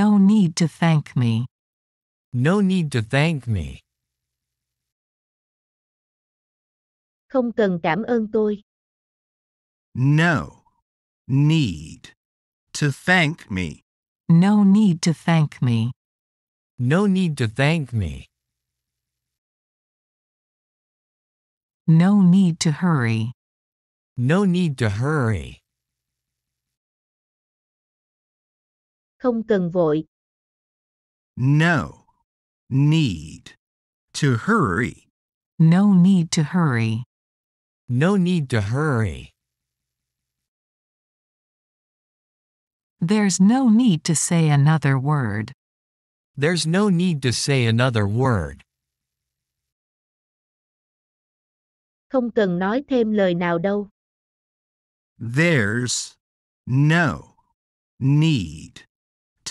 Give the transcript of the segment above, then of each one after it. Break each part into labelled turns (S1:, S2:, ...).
S1: No need to thank me.
S2: No need to thank me.
S3: Không cần cảm ơn tôi.
S4: No need to thank me.
S1: No need to thank me.
S2: No need to thank me.
S1: No need to hurry.
S2: No need to hurry.
S3: Không cần vội.
S4: No need to hurry.
S1: No need to hurry.
S2: No need to hurry.
S1: There's no need to say another word.
S2: There's no need to say another word.
S3: Không cần nói thêm lời nào đâu.
S4: There's no need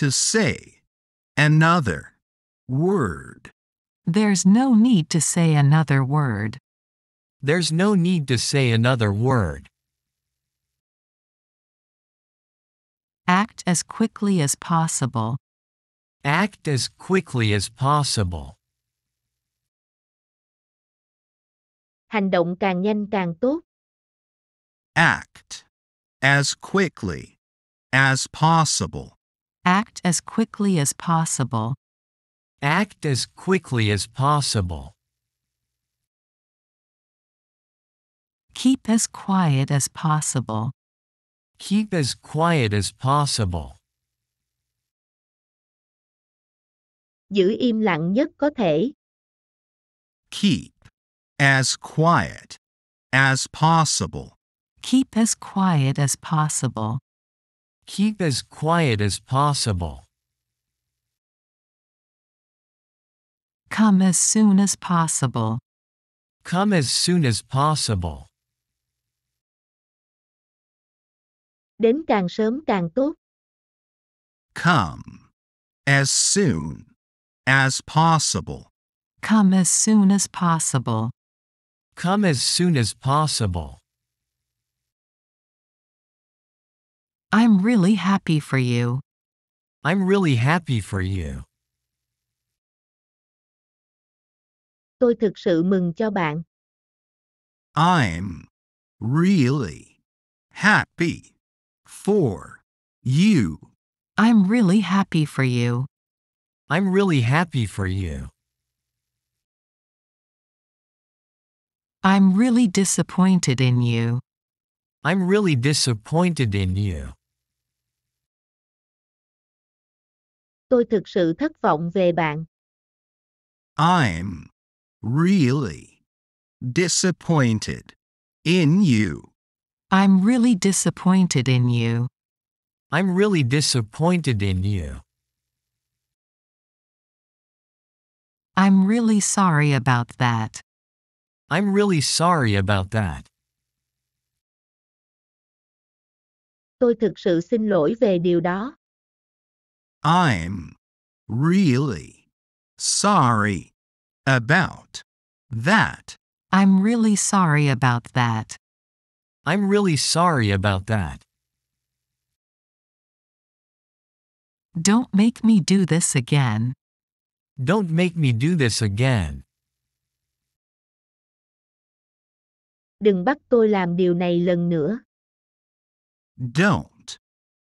S4: to say another word.
S1: There's no need to say another word.
S2: There's no need to say another word.
S1: Act as quickly as possible.
S2: Act as quickly as possible.
S3: Hành động càng nhanh càng tốt.
S4: Act as quickly as possible.
S1: Act as quickly as possible.
S2: Act as quickly as possible.
S1: Keep as quiet as possible.
S2: Keep as quiet as possible.
S3: Giữ im lặng nhất có thể.
S4: Keep as quiet as possible.
S1: Keep as quiet as possible.
S2: Keep as quiet as possible.
S1: Come as soon as possible.
S2: Come as soon as possible.
S3: Đến càng sớm càng tốt.
S4: Come as soon as possible.
S1: Come as soon as possible.
S2: Come as soon as possible.
S1: I'm really happy for you.
S2: I'm really happy for you.
S3: Tôi thực sự mừng cho bạn.
S4: I'm really happy for you.
S1: I'm really happy for you.
S2: I'm really happy for you.
S1: I'm really disappointed in you.
S2: I'm really disappointed in you.
S3: Tôi thực sự thất vọng về bạn.
S4: I'm really disappointed in you.
S1: I'm really disappointed in you.
S2: I'm really disappointed in you.
S1: I'm really sorry about that.
S2: I'm really sorry about that.
S3: Tôi thực sự xin lỗi về điều đó.
S4: I'm really sorry about that.
S1: I'm really sorry about that.
S2: I'm really sorry about that.
S1: Don't make me do this again.
S2: Don't make me do this again.
S3: Đừng bắt tôi làm điều này lần nữa.
S4: Don't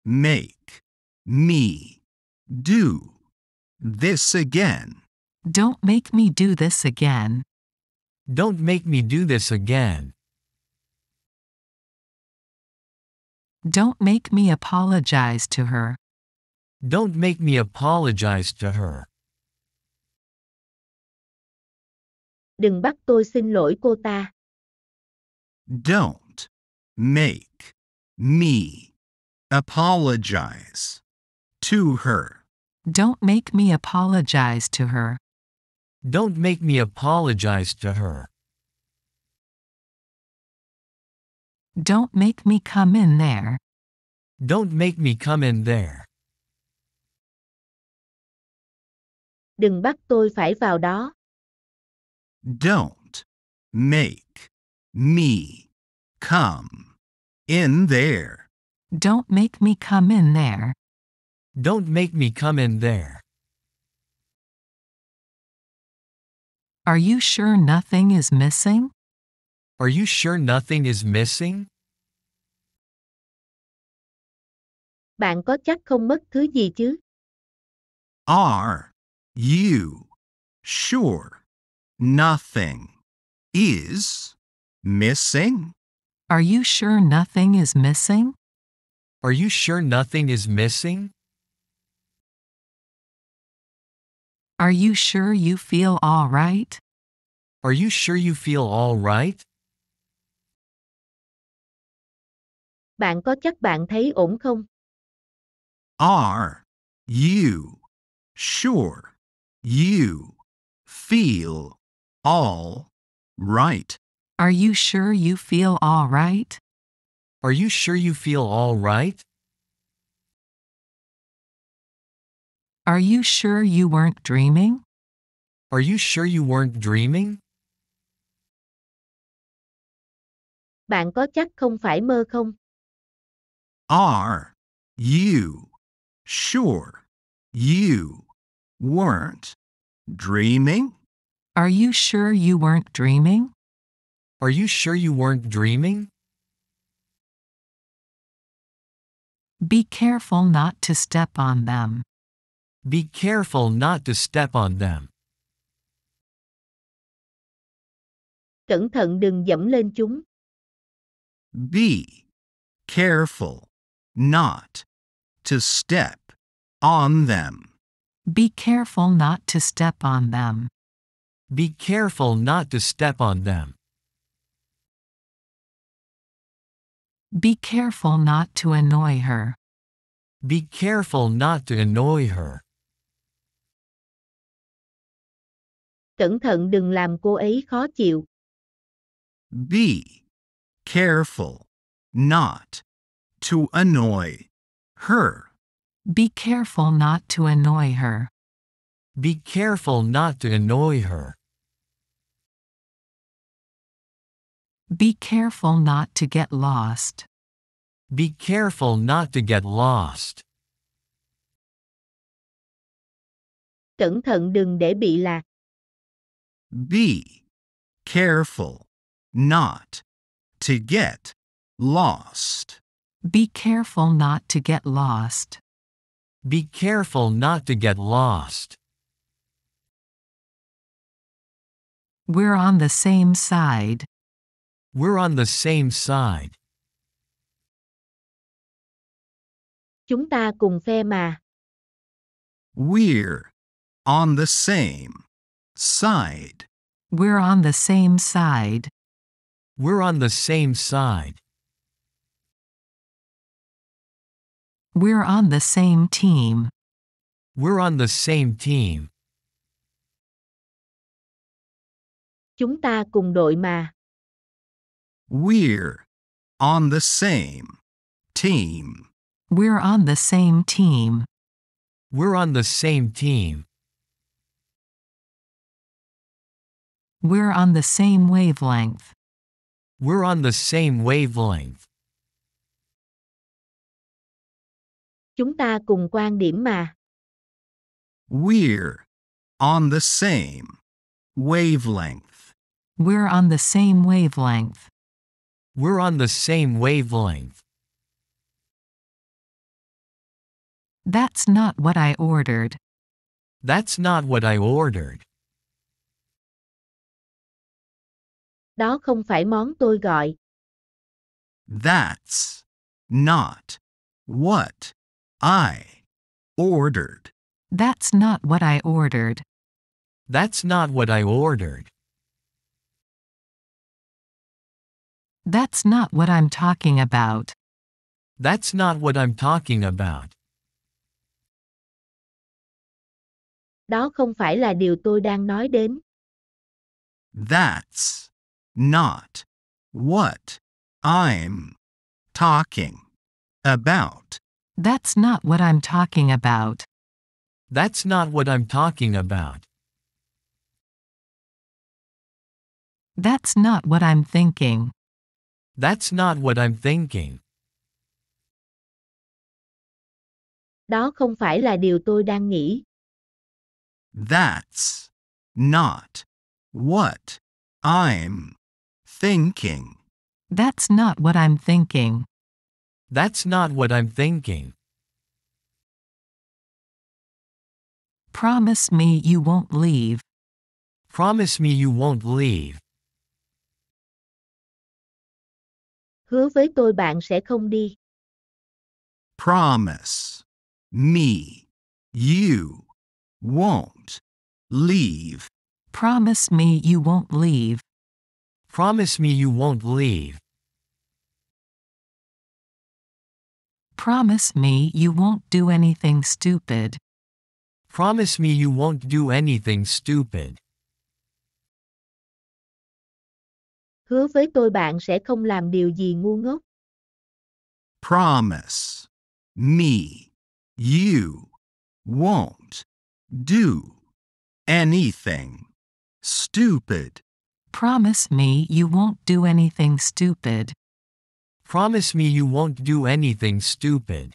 S4: make me do this again.
S1: Don't make me do this again.
S2: Don't make me do this again.
S1: Don't make me apologize to her.
S2: Don't make me apologize to her.
S3: Đừng bắt tôi xin lỗi cô ta.
S4: Don't make me apologize to her.
S1: Don't make me apologize to her.
S2: Don't make me apologize to her.
S1: Don't make me come in there.
S2: Don't make me come in there.
S3: Đừng bắt tôi phải vào đó.
S4: Don't make me come in there.
S1: Don't make me come in there.
S2: Don't make me come in there.
S1: Are you sure nothing is missing?
S2: Are you sure nothing is missing?
S3: Bạn có chắc không mất thứ gì chứ?
S4: Are you sure nothing is missing?
S1: Are you sure nothing is missing?
S2: Are you sure nothing is missing?
S1: Are you sure you feel all right?
S2: Are you sure you feel all right?
S3: Bạn có chắc bạn thấy ổn không?
S4: Are you sure you feel all right?
S1: Are you sure you feel all right?
S2: Are you sure you feel all right?
S1: Are you sure you weren't dreaming?
S2: Are you sure you weren't dreaming?
S3: Bạn có chắc không phải mơ không?
S4: Are you sure you weren't dreaming?
S1: Are you sure you weren't dreaming?
S2: Are you sure you weren't dreaming?
S1: Be careful not to step on them.
S2: Be careful not to step on them.
S3: Cẩn thận đừng dẫm lên chúng.
S4: Be careful not to step on them.
S1: Be careful not to step on them.
S2: Be careful not to step on them.
S1: Be careful not to annoy her.
S2: Be careful not to annoy her.
S3: Cẩn thận đừng làm cô ấy khó chịu.
S4: Be careful not to annoy her.
S1: Be careful not to annoy her.
S2: Be careful not to annoy her.
S1: Be careful not to get lost.
S2: Be careful not to get lost.
S3: Cẩn thận đừng để bị lạc.
S4: Be careful not to get lost.
S1: Be careful not to get lost.
S2: Be careful not to get lost.
S1: We're on the same side.
S2: We're on the same side.
S3: Chúng ta cùng phe mà.
S4: We're on the same side.
S1: We're on the same side.
S2: We're on the same side.
S1: We're on the same team.
S2: We're on the same team.
S3: Chúng ta cùng đội mà.
S4: We're on the same team.
S1: We're on the same team.
S2: We're on the same team.
S1: We're on the same wavelength.
S2: We're on the same wavelength.
S3: Chúng ta cùng quan điểm mà.
S4: We're on the same wavelength.
S1: We're on the same wavelength.
S2: We're on the same wavelength.
S1: That's not what I ordered.
S2: That's not what I ordered.
S3: Đó không phải món tôi gọi.
S4: That's not what I ordered.
S1: That's not what I ordered.
S2: That's not what I ordered.
S1: That's not what I'm talking about.
S2: That's not what I'm talking about.
S3: Đó không phải là điều tôi đang nói đến.
S4: That's not what I'm talking about.
S1: That's not what I'm talking about.
S2: That's not what I'm talking about.
S1: That's not what I'm thinking.
S2: That's not what I'm thinking.
S3: Đó không phải là điều tôi đang nghĩ.
S4: That's not what I'm thinking.
S1: That's not what I'm thinking.
S2: That's not what I'm thinking.
S1: Promise me you won't leave.
S2: Promise me you won't leave.
S3: Hứa với tôi bạn sẽ không đi.
S4: Promise me you won't leave.
S1: Promise me you won't leave.
S2: Promise me you won't leave.
S1: Promise me you won't do anything stupid.
S2: Promise me you won't do anything stupid.
S3: Hứa với tôi bạn sẽ không làm điều gì ngu ngốc.
S4: Promise me you won't do anything stupid.
S1: Promise me you won't do anything stupid.
S2: Promise me you won't do anything stupid.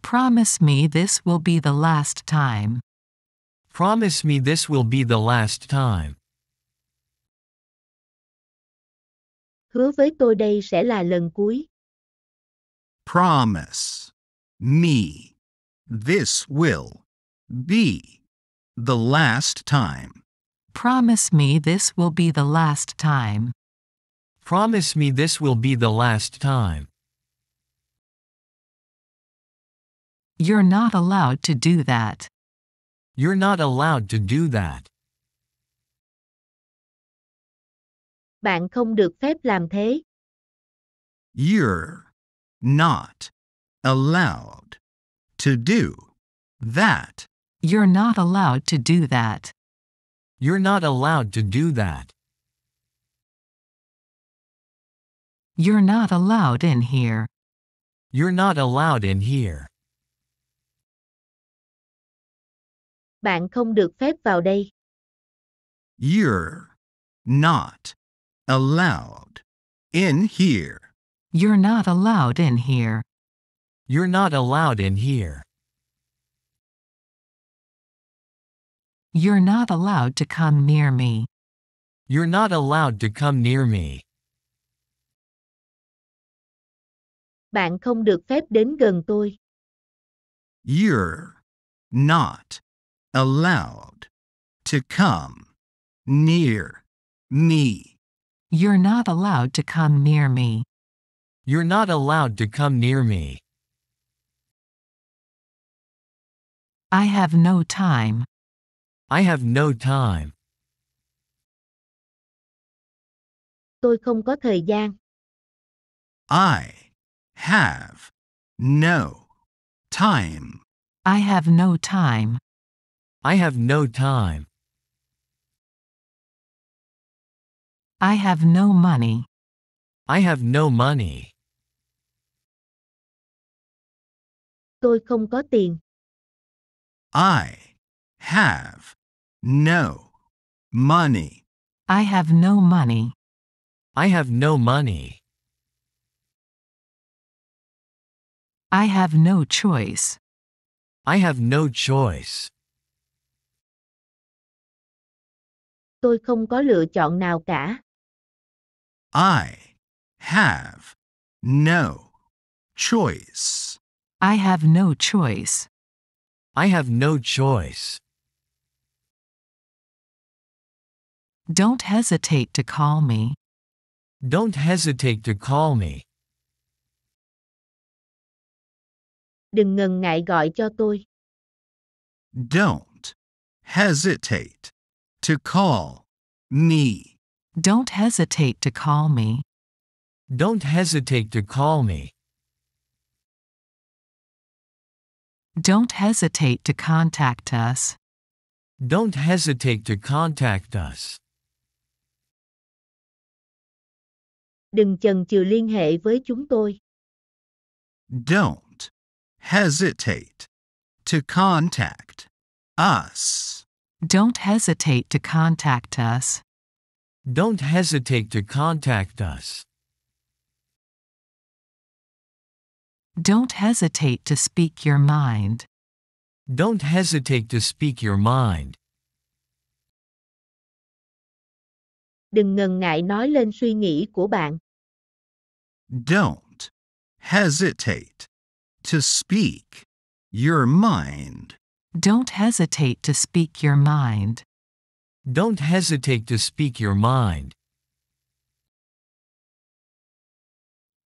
S1: Promise me this will be the last time.
S2: Promise me this will be the last time.
S3: Hứa với tôi đây sẽ là lần cuối.
S4: Promise me this will be the last time.
S1: Promise me this will be the last time.
S2: Promise me this will be the last time.
S1: You're not allowed to do that.
S2: You're not allowed to do that.
S3: Bạn không được phép làm thế.
S4: You're not allowed to do that.
S1: You're not allowed to do that.
S2: You're not allowed to do that.
S1: You're not allowed in here.
S2: You're not allowed in here.
S3: Bạn không được phép vào đây.
S4: You're not allowed in here.
S1: You're not allowed in here.
S2: You're not allowed in here.
S1: You're not allowed to come near me.
S2: You're not allowed to come near me.
S3: Bạn không được phép đến gần tôi.
S4: You're not allowed to come near me.
S1: You're not allowed to come near me.
S2: You're not allowed to come near me.
S1: I have no time.
S2: I have no time.
S3: Tôi không có thời gian.
S4: I have no time.
S1: I have no time.
S2: I have no time.
S1: I have no money.
S2: I have no money.
S3: Tôi không có tiền.
S4: I have no money.
S1: I have no money.
S2: I have no money.
S1: I have no choice.
S2: I have no choice.
S3: Tôi không có lựa chọn nào cả.
S4: I have no choice.
S1: I have no choice.
S2: I have no choice.
S1: Don't hesitate to call me.
S2: Don't hesitate to call me.
S3: Đừng ngần ngại gọi cho tôi.
S4: Don't hesitate to call me.
S1: Don't hesitate to call me.
S2: Don't hesitate to call me.
S1: Don't hesitate to contact us.
S2: Don't hesitate to contact us.
S3: Đừng chần chừ liên hệ với chúng tôi.
S4: Don't hesitate to contact us.
S1: Don't hesitate to contact us.
S2: Don't hesitate to contact us.
S1: Don't hesitate to speak your mind.
S2: Don't hesitate to speak your mind.
S3: Đừng ngần ngại nói lên suy nghĩ của bạn.
S4: Don't hesitate to speak your mind.
S1: Don't hesitate to speak your mind.
S2: Don't hesitate to speak your mind.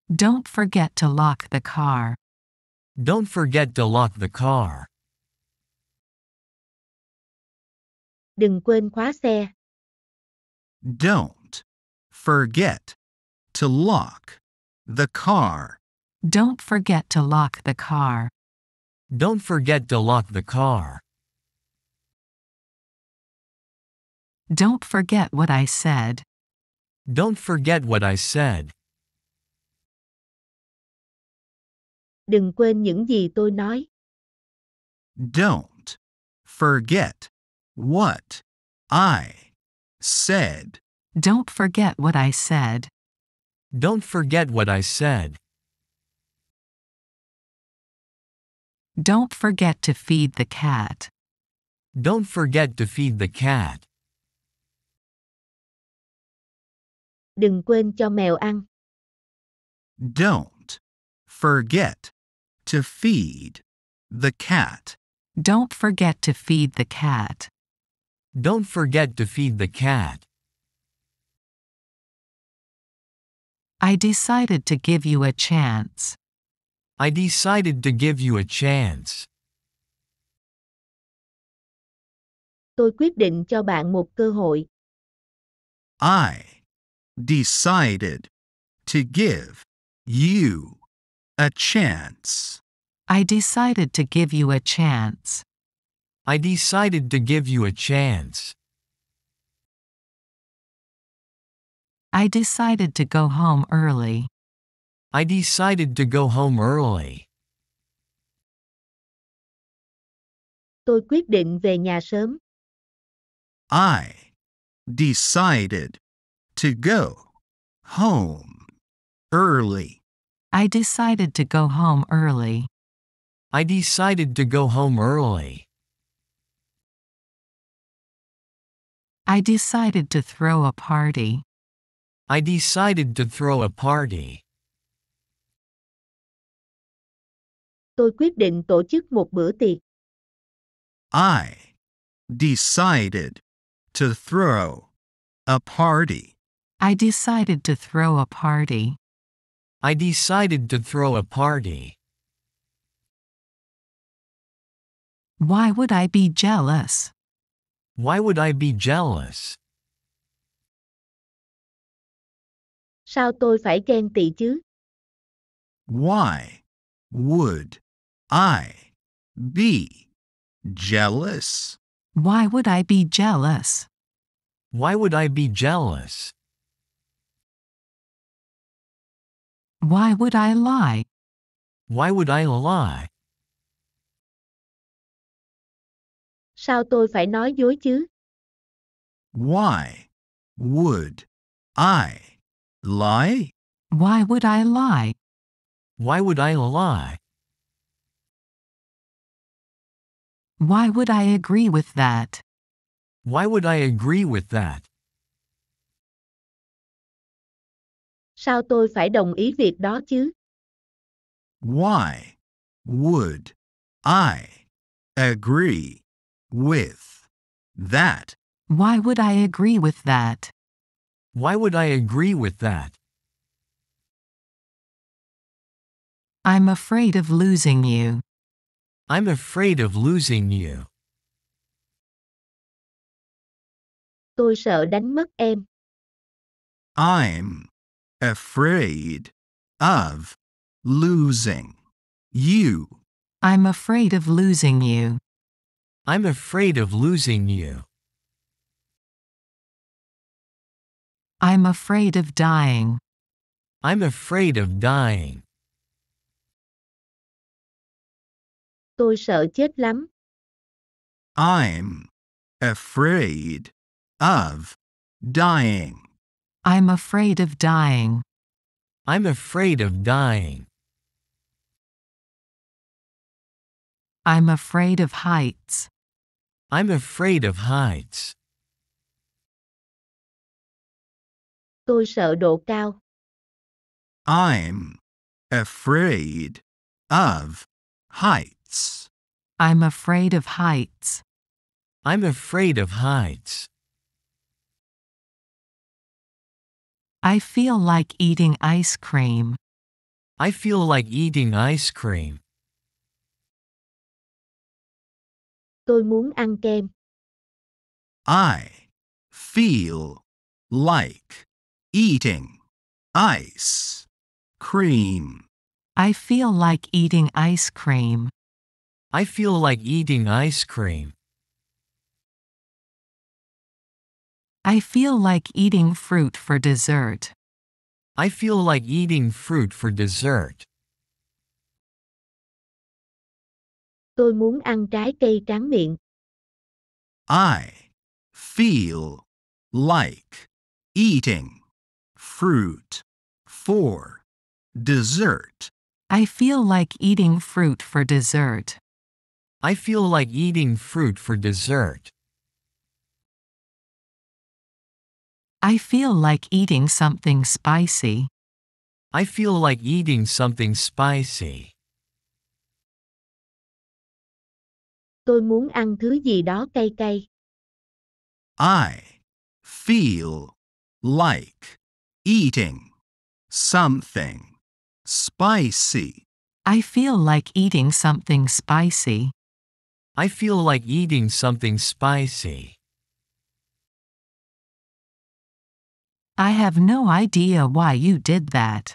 S1: Don't forget to lock the car.
S2: Don't forget to lock the car.
S3: Đừng quên khóa xe.
S4: Don't forget to lock the car.
S1: Don't forget to lock the car.
S2: Don't forget to lock the car.
S1: Don't forget what I said.
S2: Don't forget what I said.
S3: Đừng quên những gì tôi nói.
S4: Don't forget what I said.
S1: Don't forget what I said.
S2: Don't forget what I said.
S1: Don't forget to feed the cat.
S2: Don't forget to feed the cat.
S3: Đừng quên cho mèo ăn.
S4: Don't forget to feed the cat.
S1: Don't forget to feed the cat.
S2: Don't forget to feed the cat.
S1: I decided to give you a chance.
S2: I decided to give you a chance.
S3: Tôi quyết định cho bạn một cơ hội.
S4: I decided to give you a chance.
S1: I decided to give you a chance.
S2: I decided to give you a chance.
S1: I decided to go home early.
S2: I decided to go home early.
S3: Tôi quyết định về nhà sớm.
S4: I decided to go home early.
S1: I decided to go home early.
S2: I decided to go home early.
S1: I decided to throw a party.
S2: I decided to throw a party.
S3: Tôi quyết định tổ chức một bữa tiệc.
S4: I decided to throw a party.
S1: I decided to throw a party.
S2: I decided to throw a party.
S1: Why would I be jealous?
S2: Why would I be jealous?
S3: Sao tôi phải ghen tị chứ?
S4: Why would I be jealous?
S1: Why would I be jealous?
S2: Why would I be jealous?
S1: Why would I lie?
S2: Why would I lie?
S3: Sao tôi phải nói dối chứ?
S4: Why would I lie?
S1: Why would I lie?
S2: Why would I lie?
S1: Why would I agree with that?
S2: Why would I agree with that?
S3: Sao tôi phải đồng ý việc đó chứ?
S4: Why would I agree with that?
S1: Why would I agree with that?
S2: Why would I agree with that?
S1: I'm afraid of losing you.
S2: I'm afraid of losing you.
S3: Tôi sợ đánh mất em.
S4: I'm afraid of losing you.
S1: I'm afraid of losing you.
S2: I'm afraid of losing you.
S1: I'm afraid of dying.
S2: I'm afraid of dying.
S3: Tôi sợ chết lắm.
S4: I'm afraid of dying.
S1: I'm afraid of dying.
S2: I'm afraid of dying.
S1: I'm afraid of heights.
S2: I'm afraid of heights.
S3: Tôi sợ độ cao.
S4: I'm afraid of heights.
S1: I'm afraid of heights.
S2: I'm afraid of heights.
S1: I feel like eating ice cream.
S2: I feel like eating ice cream.
S3: Tôi muốn ăn kem.
S4: I feel like eating ice cream.
S1: I feel like eating ice cream.
S2: I feel like eating ice cream.
S1: I feel like eating fruit for dessert.
S2: I feel like eating fruit for dessert.
S3: Tôi muốn ăn trái cây tráng miệng.
S4: I feel like eating fruit for dessert.
S1: I feel like eating fruit for dessert.
S2: I feel like eating fruit for dessert.
S1: I feel like eating something spicy.
S2: I feel like eating something spicy.
S3: Tôi muốn ăn thứ gì đó cay cay.
S4: I feel like eating something spicy.
S1: I feel like eating something spicy.
S2: I feel like eating something spicy.
S1: I have no idea why you did that.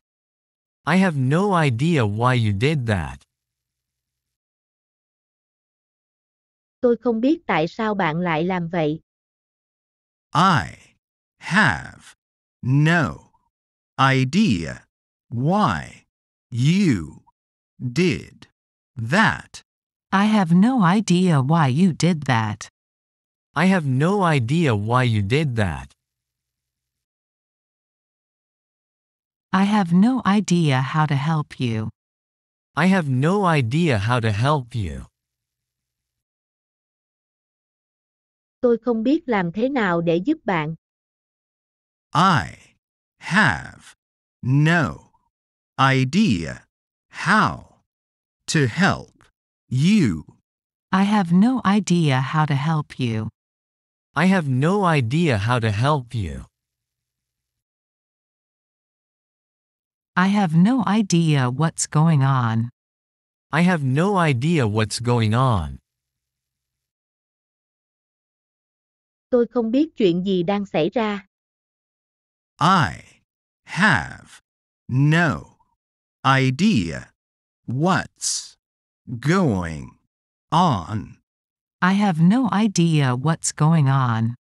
S2: I have no idea why you did that.
S3: Tôi không biết tại sao bạn lại làm vậy.
S4: I have no idea why you did that.
S1: I have no idea why you did that.
S2: I have no idea why you did that.
S1: I have no idea how to help you.
S2: I have no idea how to help you.
S3: Tôi không biết làm thế nào để giúp bạn.
S4: I have no idea how to help you.
S1: I have no idea how to help you.
S2: I have no idea how to help you.
S1: I have no idea what's going on.
S2: I have no idea what's going on.
S3: Tôi không biết chuyện gì đang xảy ra.
S4: I have no idea what's going on.
S1: I have no idea what's going on.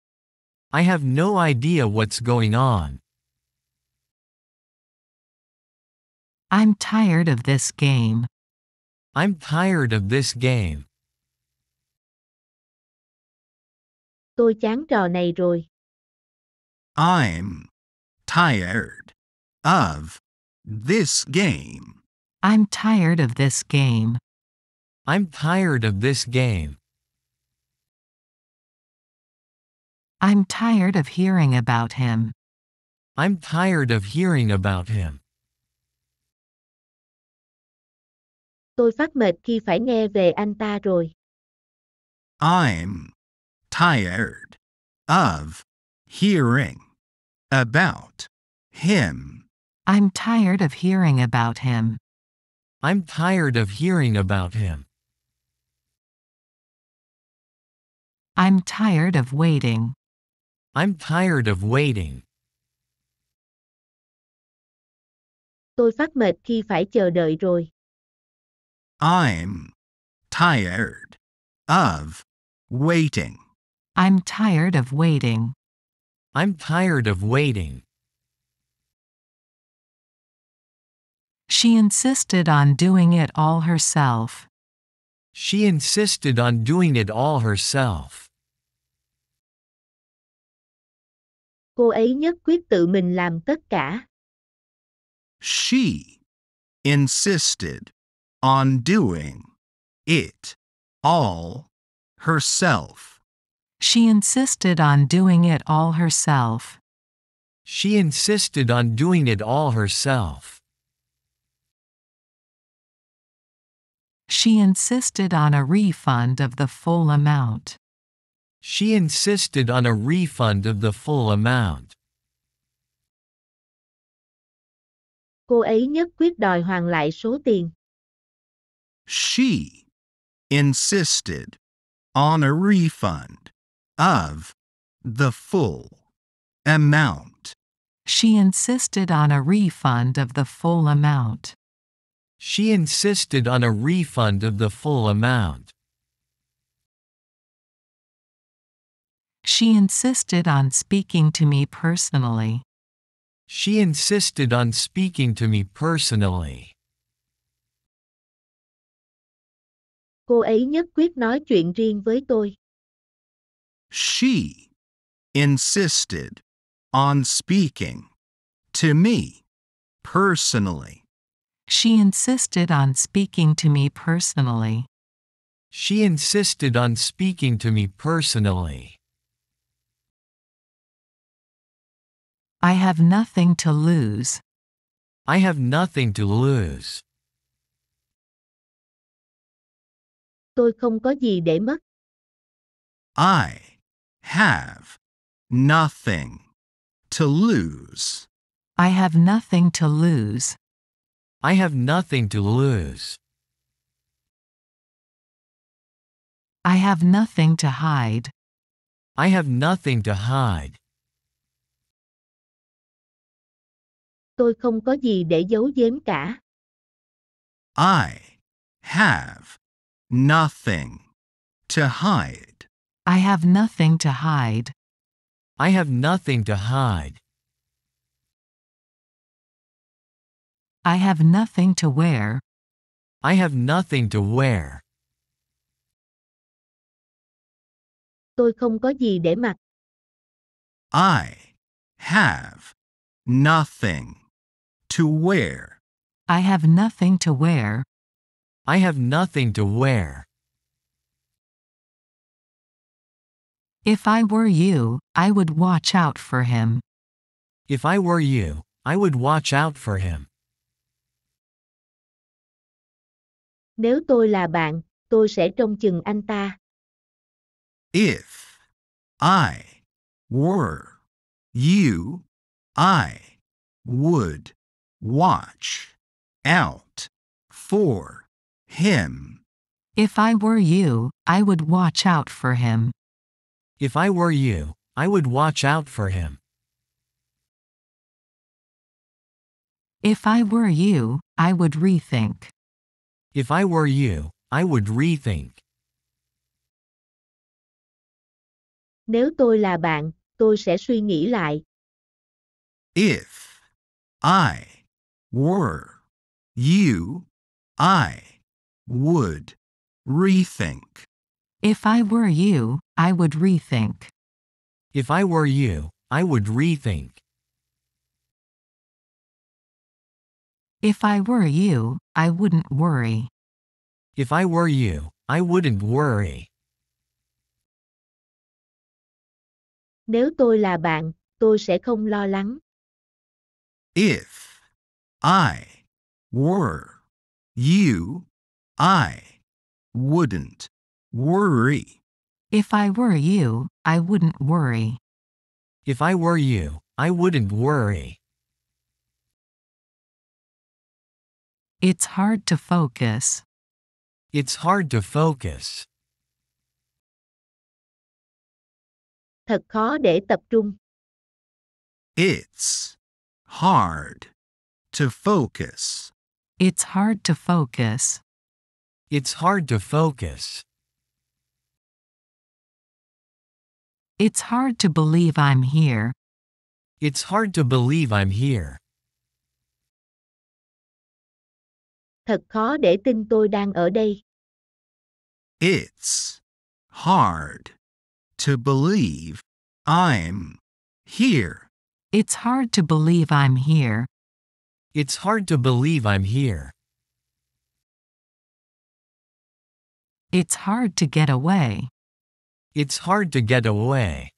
S2: I have no idea what's going on.
S1: I'm tired of this game.
S2: I'm tired of this game.
S3: Tôi chán trò này rồi.
S4: I'm tired of this game.
S1: I'm tired of this game.
S2: I'm tired of this game.
S1: I'm tired of hearing about him.
S2: I'm tired of hearing about him.
S3: Tôi phát mệt khi phải nghe về anh ta rồi.
S4: I'm tired of hearing about him.
S1: I'm tired of hearing about him.
S2: I'm tired of hearing about him.
S1: I'm tired of waiting.
S2: I'm tired of waiting.
S3: Tôi phát mệt khi phải chờ đợi rồi.
S4: I'm tired of waiting.
S1: I'm tired of waiting.
S2: I'm tired of waiting.
S1: She insisted on doing it all herself.
S2: She insisted on doing it all herself.
S3: Cô ấy nhất quyết tự mình làm tất cả.
S4: She insisted on doing it all herself.
S1: She insisted on doing it all herself.
S2: She insisted on doing it all herself.
S1: She insisted on a refund of the full amount.
S2: She insisted on a refund of the full amount.
S3: Cô ấy nhất quyết đòi hoàn lại số tiền.
S4: She insisted on a refund of the full amount.
S1: She insisted on a refund of the full amount.
S2: She insisted on a refund of the full amount.
S1: She insisted on speaking to me personally.
S2: She insisted on speaking to me personally.
S3: Cô ấy nhất quyết nói chuyện riêng với tôi.
S4: She insisted on speaking to me personally.
S1: She insisted on speaking to me personally.
S2: She insisted on speaking to me personally.
S1: I have nothing to lose.
S2: I have nothing to lose.
S3: Tôi không có gì để mất.
S4: I have nothing to lose.
S1: I have nothing to lose.
S2: I have nothing to lose.
S1: I have nothing to hide.
S2: I have nothing to hide.
S3: Tôi không có gì để giấu giếm cả.
S4: I have nothing to hide.
S1: I have nothing to hide.
S2: I have nothing to hide.
S1: I have nothing to wear.
S2: I have nothing to wear.
S3: Tôi không có gì để mặc.
S4: I have nothing to wear.
S1: I have nothing to wear.
S2: I have nothing to wear.
S1: If I were you, I would watch out for him.
S2: If I were you, I would watch out for him.
S3: Nếu tôi là bạn, tôi sẽ trông chừng anh ta.
S4: If I were you, I would watch out for him.
S1: If I were you, I would watch out for him.
S2: If I were you, I would watch out for him.
S1: If I were you, I would rethink.
S2: If I were you, I would rethink.
S3: Nếu tôi là bạn, tôi sẽ suy nghĩ lại.
S4: If I were you, I would rethink.
S1: If I were you, I would rethink.
S2: If I were you, I would rethink.
S1: If I were you, I wouldn't worry.
S2: If I were you, I wouldn't worry.
S3: Nếu tôi là bạn, tôi sẽ không lo lắng.
S4: If I were you, I wouldn't worry.
S1: If I were you, I wouldn't worry.
S2: If I were you, I wouldn't worry.
S1: It's hard to focus.
S2: It's hard to focus.
S3: Thật khó để tập trung.
S4: It's hard to focus.
S1: It's hard to focus.
S2: It's hard to focus.
S1: It's hard to believe I'm here.
S2: It's hard to believe I'm here.
S3: Thật khó để tin tôi đang ở đây.
S4: It's hard to believe I'm here.
S1: It's hard to believe I'm here.
S2: It's hard to believe I'm here.
S1: It's hard to get away.
S2: It's hard to get away.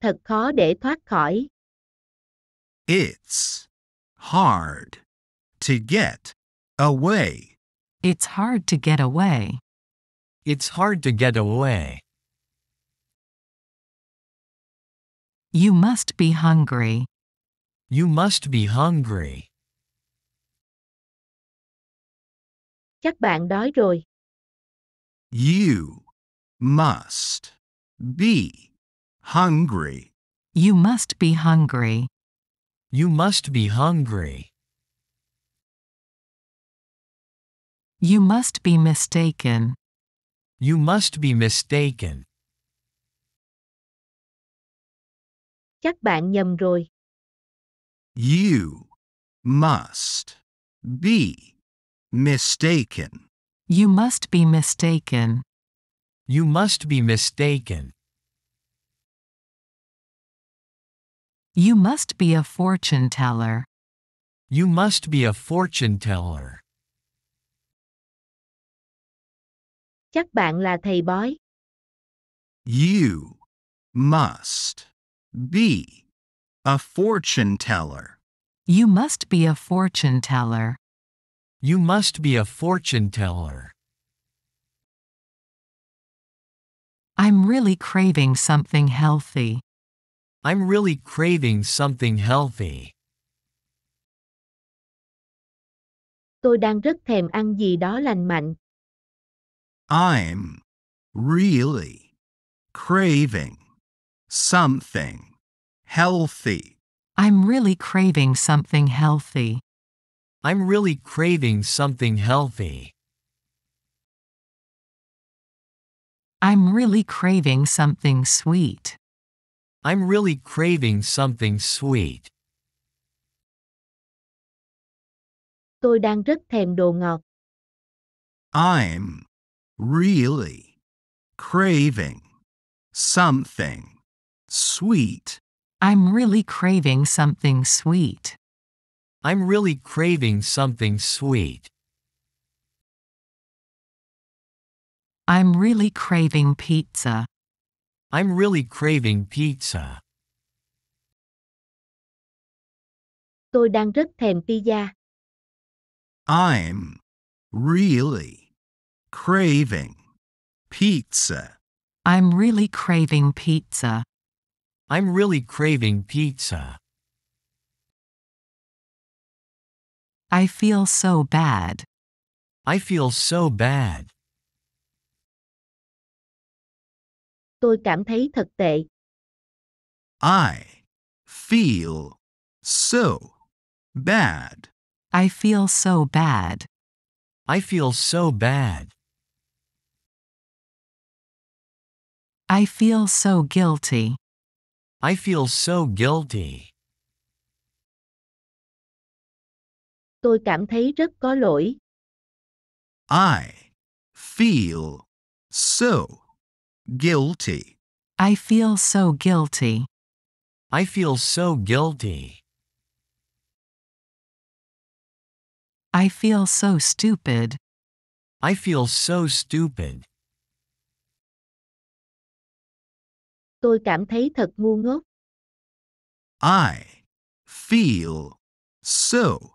S3: Thật khó để thoát khỏi.
S4: It's hard to get away.
S1: It's hard to get away.
S2: It's hard to get away.
S1: You must be hungry.
S2: You must be hungry.
S3: Chắc bạn đói rồi.
S4: You must be hungry.
S1: You must be hungry.
S2: You must be hungry.
S1: You must be mistaken.
S2: You must be mistaken.
S3: Chắc bạn nhầm rồi.
S4: You must be mistaken.
S1: You must be mistaken.
S2: You must be mistaken.
S1: You must be a fortune teller.
S2: You must be a fortune teller.
S3: Chắc bạn là thầy bói.
S4: You must be a fortune teller.
S1: You must be a fortune teller.
S2: You must be a fortune teller.
S1: I'm really craving something healthy.
S2: I'm really craving something healthy.
S3: Tôi đang rất thèm ăn gì đó lành mạnh.
S4: I'm really craving something healthy.
S1: I'm really craving something healthy.
S2: I'm really craving something healthy.
S1: I'm really craving something sweet.
S2: I'm really craving something sweet.
S3: Tôi đang rất thèm đồ ngọt.
S4: I'm really craving something sweet.
S1: I'm really craving something sweet.
S2: I'm really craving something sweet.
S1: I'm really craving pizza.
S2: I'm really craving pizza.
S3: Tôi đang rất thèm pizza.
S4: I'm really craving pizza.
S1: I'm really craving pizza.
S2: I'm really craving pizza.
S1: I feel so bad.
S2: I feel so bad.
S3: Tôi cảm thấy thật tệ.
S4: I feel so bad.
S1: I feel so bad.
S2: I feel so bad.
S1: I feel so guilty.
S2: I feel so guilty.
S3: Tôi cảm thấy rất có lỗi.
S4: I feel so guilty.
S1: I feel so guilty.
S2: I feel so guilty.
S1: I feel so stupid.
S2: I feel so stupid.
S3: Tôi cảm thấy thật ngu ngốc.
S4: I feel so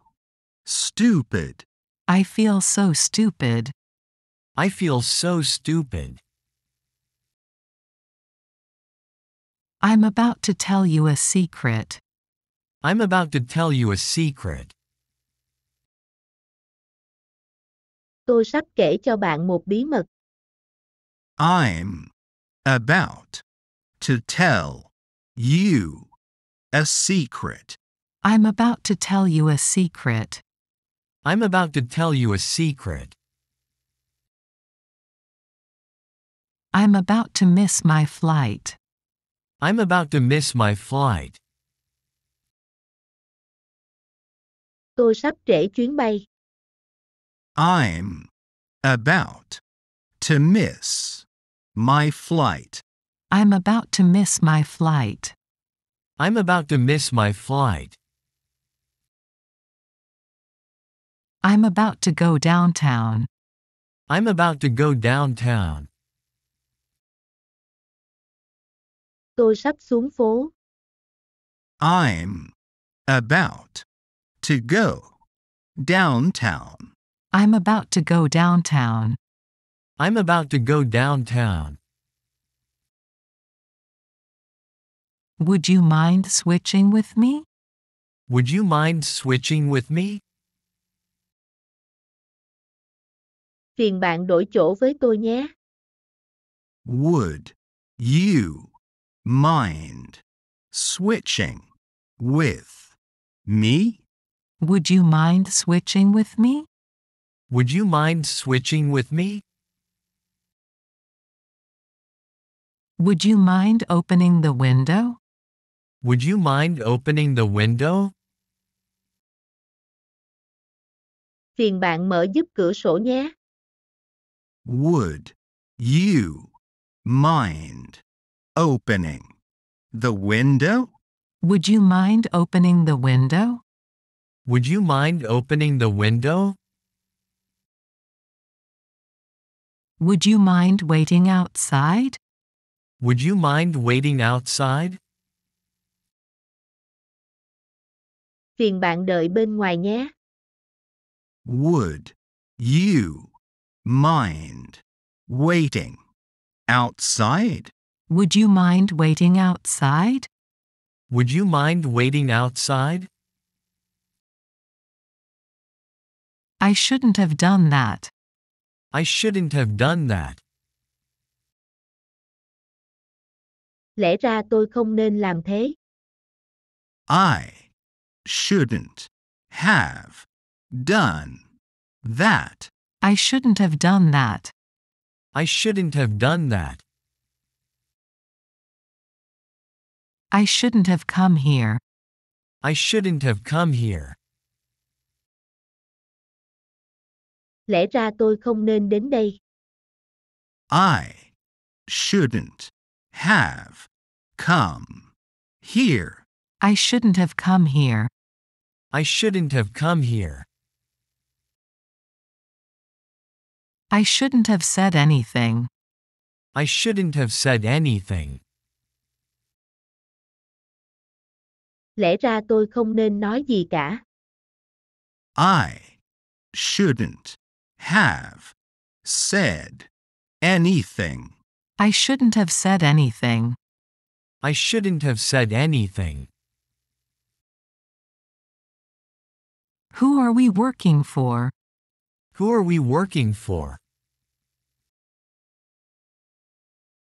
S4: stupid.
S1: I feel so stupid.
S2: I feel so stupid.
S1: I'm about to tell you a secret.
S2: I'm about to tell you a secret.
S3: Tôi sắp kể cho bạn một bí mật.
S4: I'm about to tell you a secret.
S1: I'm about to tell you a secret.
S2: I'm about to tell you a secret.
S1: I'm about to miss my flight.
S2: I'm about to miss my flight.
S3: Tôi sắp trễ chuyến bay.
S4: I'm about to miss my flight.
S1: I'm about to miss my flight.
S2: I'm about to miss my flight.
S1: I'm about to go downtown.
S2: I'm about to go downtown.
S3: Tôi sắp xuống phố.
S4: I'm about to go downtown.
S1: I'm about to go downtown.
S2: I'm about to go downtown.
S1: Would you mind switching with me?
S2: Would you mind switching with me?
S3: Phiền bạn đổi chỗ với tôi nhé.
S4: Would you mind switching with me?
S1: Would you mind switching with me?
S2: Would you mind switching with me?
S1: Would you mind opening the window?
S2: Would you mind opening the window?
S3: Phiền bạn mở giúp cửa sổ nhé.
S4: Would you mind opening the window?
S1: Would you mind opening the window?
S2: Would you mind opening the window?
S1: Would you mind waiting outside?
S2: Would you mind waiting outside?
S3: Phiền bạn đợi bên ngoài nhé.
S4: Would you mind waiting outside?
S1: Would you mind waiting outside?
S2: Would you mind waiting outside?
S1: I shouldn't have done that.
S2: I shouldn't have done that.
S3: Lẽ ra tôi không nên làm thế.
S4: I shouldn't have done that.
S1: I shouldn't have done that.
S2: I shouldn't have done that.
S1: I shouldn't have come here.
S2: I shouldn't have come here.
S3: Lẽ ra tôi không nên đến đây.
S4: I shouldn't have come here.
S1: I shouldn't have come here.
S2: I shouldn't have come here.
S1: I shouldn't have said anything.
S2: I shouldn't have said anything.
S3: Lẽ ra tôi không nên nói gì cả.
S4: I shouldn't have said anything.
S1: I shouldn't have said anything.
S2: I shouldn't have said anything.
S1: Who are we working for?
S2: Who are we working for?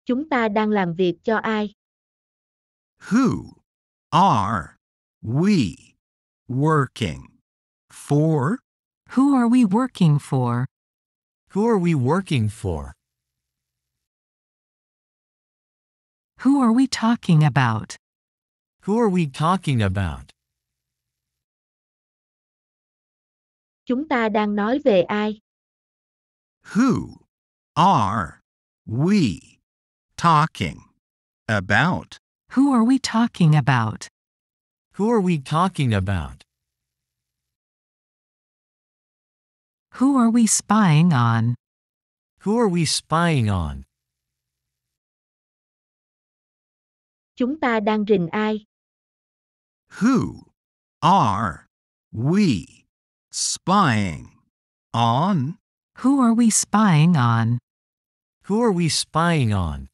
S3: Chúng ta đang làm việc cho ai?
S4: Who are we working for?
S1: Who are we working for?
S2: Who are we working for?
S1: Who are we talking about?
S2: Who are we talking about?
S3: Chúng ta đang nói về ai?
S4: Who are we talking about?
S1: Who are we talking about?
S2: Who are we talking about?
S1: Who are we spying on?
S2: Who are we spying on?
S3: Chúng ta đang rình ai?
S4: Who are we spying on?
S1: Who are we spying on?
S2: Who are we spying on?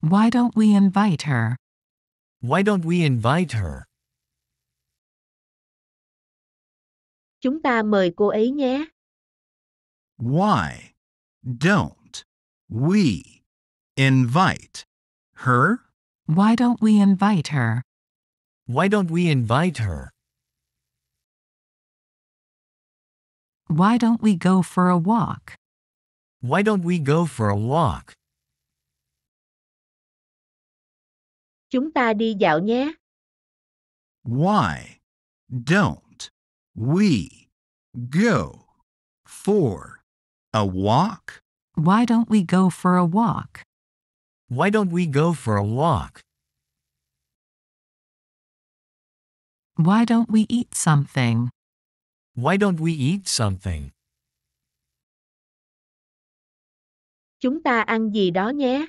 S1: Why don't we invite her?
S2: Why don't we invite her?
S3: Chúng ta mời cô ấy nhé.
S4: Why don't we invite her?
S1: Why don't we invite her?
S2: Why don't we invite her?
S1: Why don't we go for a walk?
S2: Why don't we go for a walk?
S3: Chúng ta đi dạo nhé.
S4: Why don't we go for a walk?
S1: Why don't we go for a walk?
S2: Why don't we go for a walk?
S1: Why don't we eat something?
S2: Why don't we eat something?
S3: Chúng ta ăn gì đó nhé.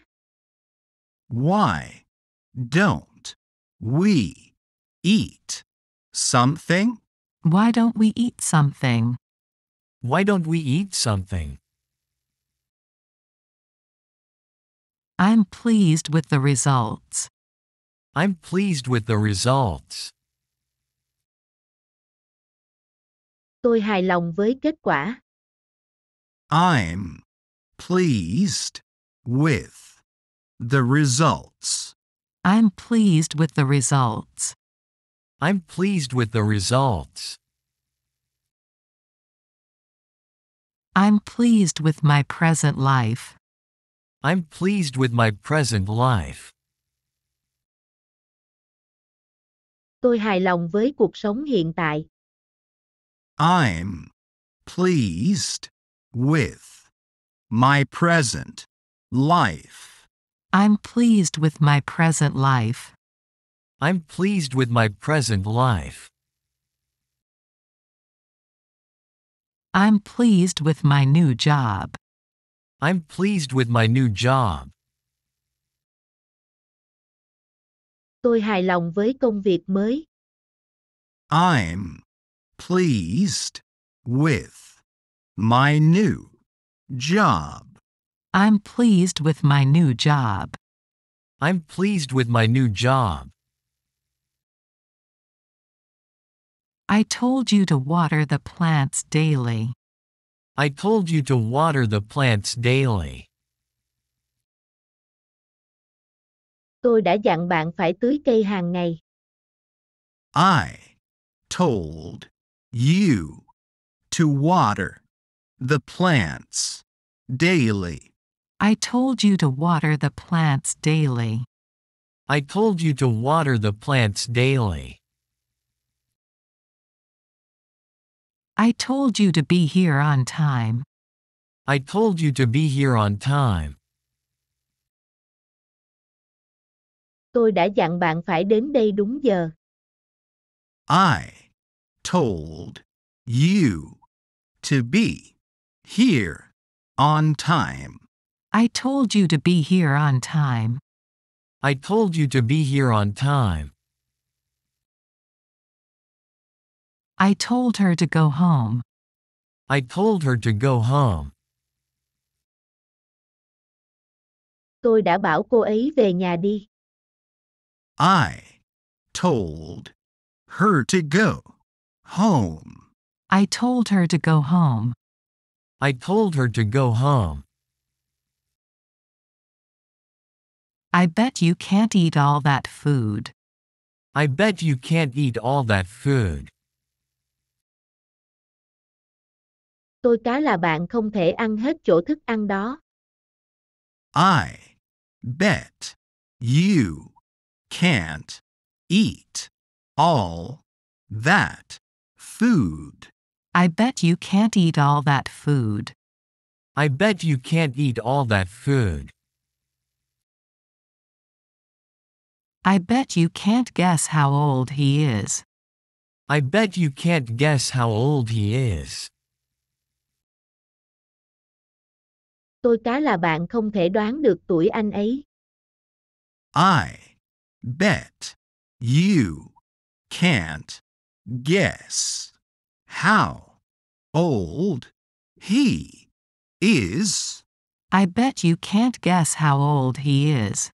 S4: Why don't we eat something?
S1: Why don't we eat something?
S2: Why don't we eat something?
S1: I'm pleased with the results.
S2: I'm pleased with the results.
S3: Tôi hài lòng với kết quả.
S4: I'm pleased with the results.
S1: I'm pleased with the results.
S2: I'm pleased with the results.
S1: I'm pleased with my present life.
S2: I'm pleased with my present life.
S3: Tôi hài lòng với cuộc sống hiện tại.
S4: I'm pleased with my present life.
S1: I'm pleased with my present life.
S2: I'm pleased with my present life.
S1: I'm pleased with my new job.
S2: I'm pleased with my new job.
S3: Tôi hài lòng với công việc mới.
S4: I'm pleased with my new job.
S1: I'm pleased with my new job.
S2: I'm pleased with my new job.
S1: I told you to water the plants daily.
S2: I told you to water the plants daily.
S3: Tôi đã dặn bạn phải tưới cây hàng ngày.
S4: I told you to water the plants daily.
S1: I told you to water the plants daily.
S2: I told you to water the plants daily.
S1: I told you to be here on time.
S2: I told you to be here on time.
S3: Tôi đã dặn bạn phải đến đây đúng giờ.
S4: I told you to be here on time.
S1: I told you to be here on time.
S2: I told you to be here on time.
S1: I told her to go home.
S2: I told her to go home.
S3: Tôi đã bảo cô ấy về nhà đi.
S4: I told her to go home.
S1: I told her to go home.
S2: I told her to go home.
S1: I bet you can't eat all that food.
S2: I bet you can't eat all that food.
S3: Tôi cá là bạn không thể ăn hết chỗ thức ăn đó.
S4: I bet you can't eat all that food.
S1: I bet you can't eat all that food.
S2: I bet you can't eat all that food.
S1: I bet you can't guess how old he is.
S2: I bet you can't guess how old he is.
S3: Tôi cá là bạn không thể đoán được tuổi anh ấy.
S4: I bet you can't guess how old he is.
S1: I bet you can't guess how old he is.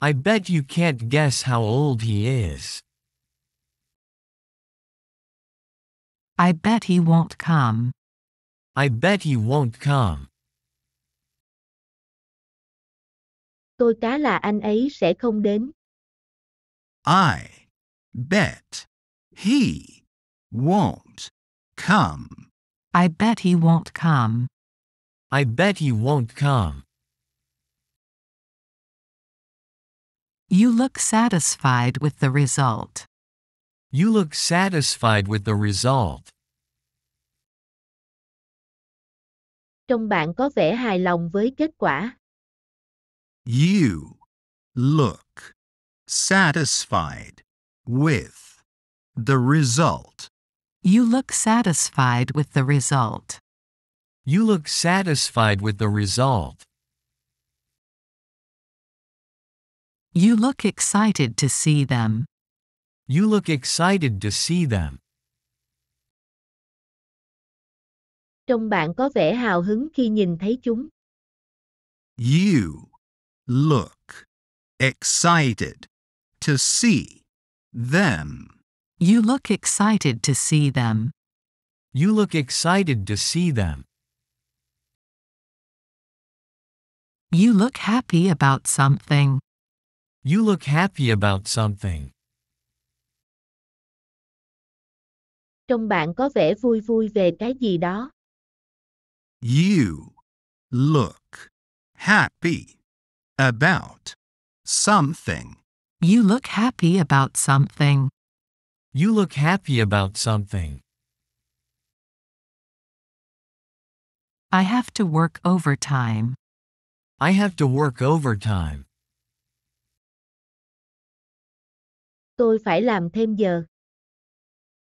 S2: I bet you can't guess how old he is.
S1: I bet he won't come.
S2: I bet he won't come.
S3: Tôi cá là anh ấy sẽ không đến.
S4: I bet he won't come.
S1: I bet he won't come.
S2: I bet he won't come.
S1: You look satisfied with the result.
S2: You look satisfied with the result.
S3: Trông bạn có vẻ hài lòng với kết quả.
S4: You look satisfied with the result.
S1: You look satisfied with the result.
S2: You look satisfied with the result.
S1: You look excited to see them.
S2: You look excited to see them.
S3: Trông bạn có vẻ hào hứng khi nhìn thấy chúng.
S4: You look excited to see them.
S1: You look excited to see them.
S2: You look excited to see them.
S1: You look happy about something.
S2: You look happy about something.
S3: Trông bạn có vẻ vui vui về cái gì đó.
S4: You look happy about something.
S1: You look happy about something.
S2: You look happy about something.
S1: I have to work overtime.
S2: I have to work overtime.
S3: Tôi phải làm thêm giờ.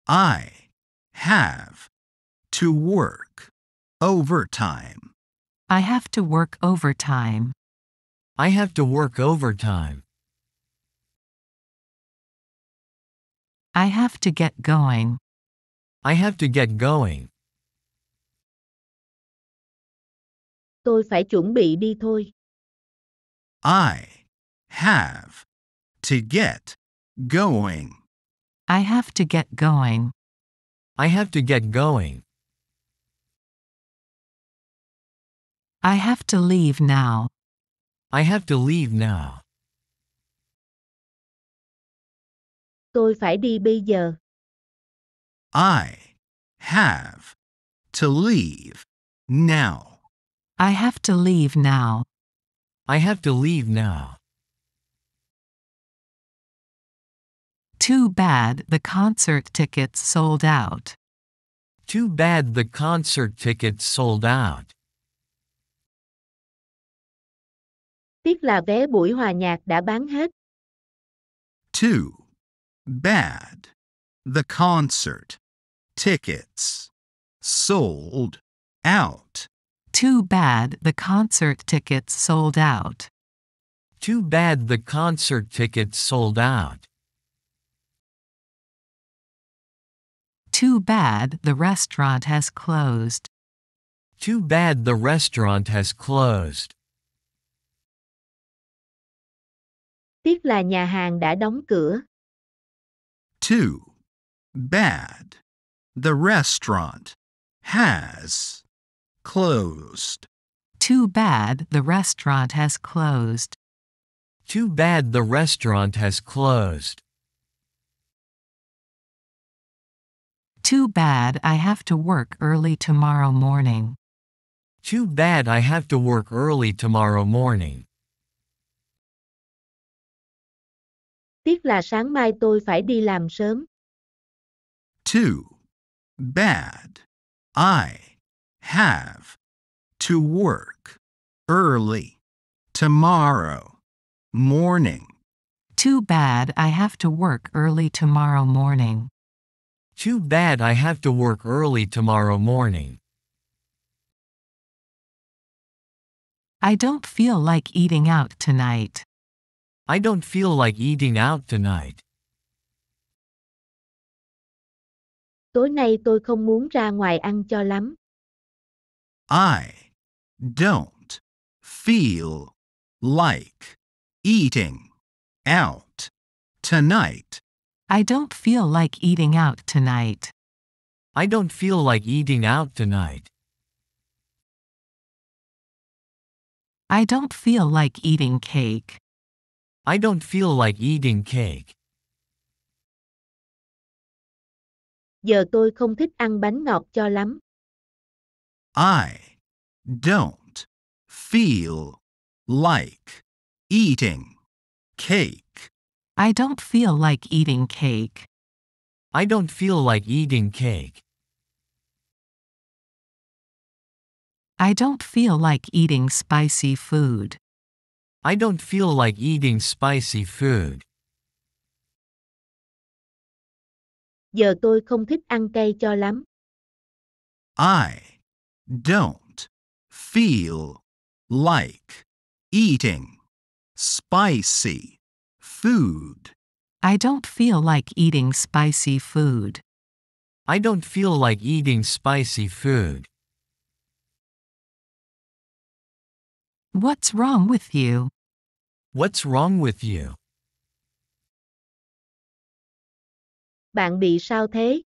S4: I have to work overtime.
S1: I have to work overtime.
S2: I have to work overtime.
S1: I have to get going.
S2: I have to get going.
S3: Tôi phải chuẩn bị đi thôi.
S4: I have to get going.
S1: I have to get going.
S2: I have to get going.
S1: I have to leave now.
S2: I have to leave now.
S3: Tôi phải đi bây giờ.
S4: I have to leave now.
S1: I have to leave now.
S2: I have to leave now.
S1: Too bad the concert tickets sold out.
S2: Too bad the concert tickets sold out.
S3: Tiếc là vé buổi hòa nhạc đã bán hết.
S4: Too bad. The concert tickets sold out.
S1: Too bad the concert tickets sold out.
S2: Too bad the concert tickets sold out.
S1: Too bad the restaurant has closed.
S2: Too bad the restaurant has closed.
S3: Tiếc là nhà hàng đã đóng cửa.
S4: Too bad. The restaurant has closed.
S1: Too bad the restaurant has closed.
S2: Too bad the restaurant has closed.
S1: Too bad I have to work early tomorrow morning.
S2: Too bad I have to work early tomorrow morning.
S3: Tiếc là sáng mai tôi phải đi làm sớm.
S4: Too bad. I have to work early tomorrow morning.
S1: Too bad I have to work early tomorrow morning.
S2: Too bad I have to work early tomorrow morning.
S1: I don't feel like eating out tonight.
S2: I don't feel like eating out tonight.
S3: Tối nay tôi không muốn ra ngoài ăn cho lắm.
S4: I don't feel like eating out tonight.
S1: I don't feel like eating out tonight.
S2: I don't feel like eating out tonight.
S1: I don't feel like eating cake.
S2: I don't feel like eating cake.
S3: Giờ tôi không thích ăn bánh ngọt cho lắm.
S4: I don't feel like eating cake.
S1: I don't feel like eating cake.
S2: I don't feel like eating cake.
S1: I don't feel like eating spicy food.
S2: I don't feel like eating spicy food.
S3: Giờ tôi không thích ăn cay cho lắm.
S4: I don't feel like eating spicy food.
S1: I don't feel like eating spicy food.
S2: I don't feel like eating spicy food.
S1: What's wrong with you?
S2: What's wrong with you?
S3: Bạn bị sao thế?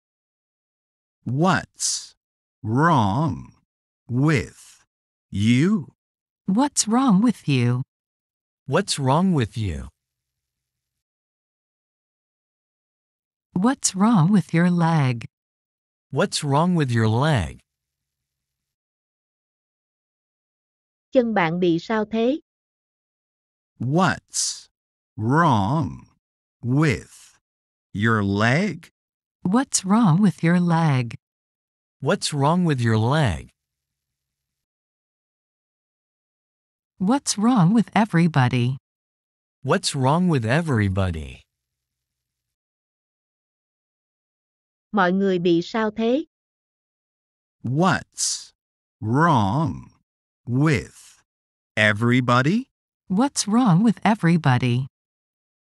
S4: What's wrong with you?
S1: What's wrong with you?
S2: What's wrong with you?
S1: What's wrong with your leg?
S2: What's wrong with your leg?
S3: Chân bạn bị sao thế?
S4: What's wrong with your leg?
S1: What's wrong with your leg?
S2: What's wrong with your leg?
S1: What's wrong with everybody?
S2: What's wrong with everybody?
S3: Mọi người bị sao thế?
S4: What's wrong with everybody?
S1: What's wrong with everybody?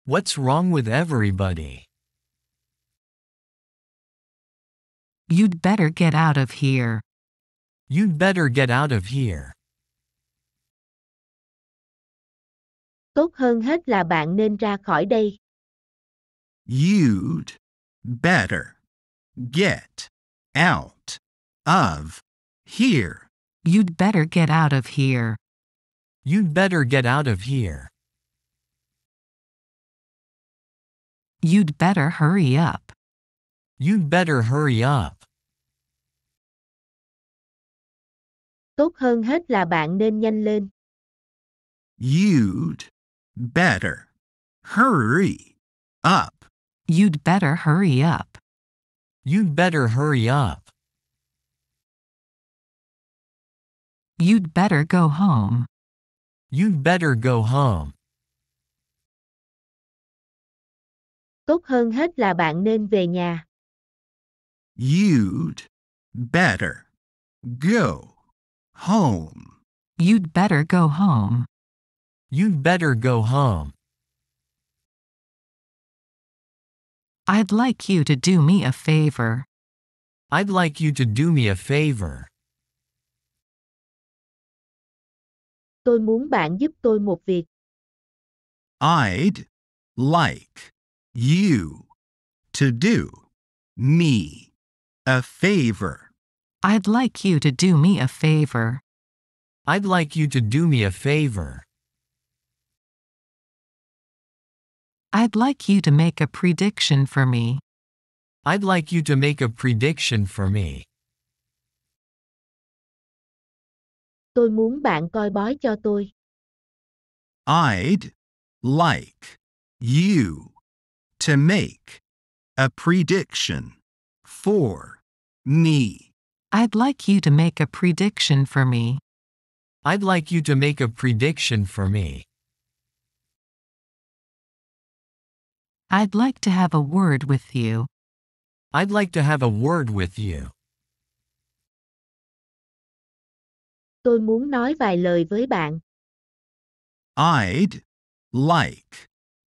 S2: What's wrong with everybody?
S1: You'd better get out of here.
S2: You'd better get out of here.
S3: Tốt hơn hết là bạn nên ra khỏi đây.
S4: You'd better get out of here.
S1: You'd better get out of here.
S2: You'd better get out of here.
S1: You'd better hurry up.
S2: You'd better hurry up.
S3: Tốt hơn hết là bạn nên nhanh lên.
S4: You'd better hurry up.
S1: You'd better hurry up.
S2: You'd better hurry up.
S1: You'd better go home.
S2: You'd better go home.
S3: Tốt hơn hết là bạn nên về nhà.
S4: You'd better go home.
S1: You'd better go home.
S2: You'd better go home.
S1: I'd like you to do me a favor.
S2: I'd like you to do me a favor.
S3: Tôi muốn bạn giúp tôi một việc.
S4: I'd like you to do me a favor.
S1: I'd like you to do me a favor.
S2: I'd like you to do me a favor.
S1: I'd like you to make a prediction for me.
S2: I'd like you to make a prediction for me.
S3: Tôi muốn bạn coi bói cho tôi.
S4: I'd like you to make a prediction for me.
S1: I'd like you to make a prediction for me.
S2: I'd like you to make a prediction for me.
S1: I'd like to have a word with you.
S2: I'd like to have a word with you.
S3: Tôi muốn nói vài lời với bạn.
S4: I'd like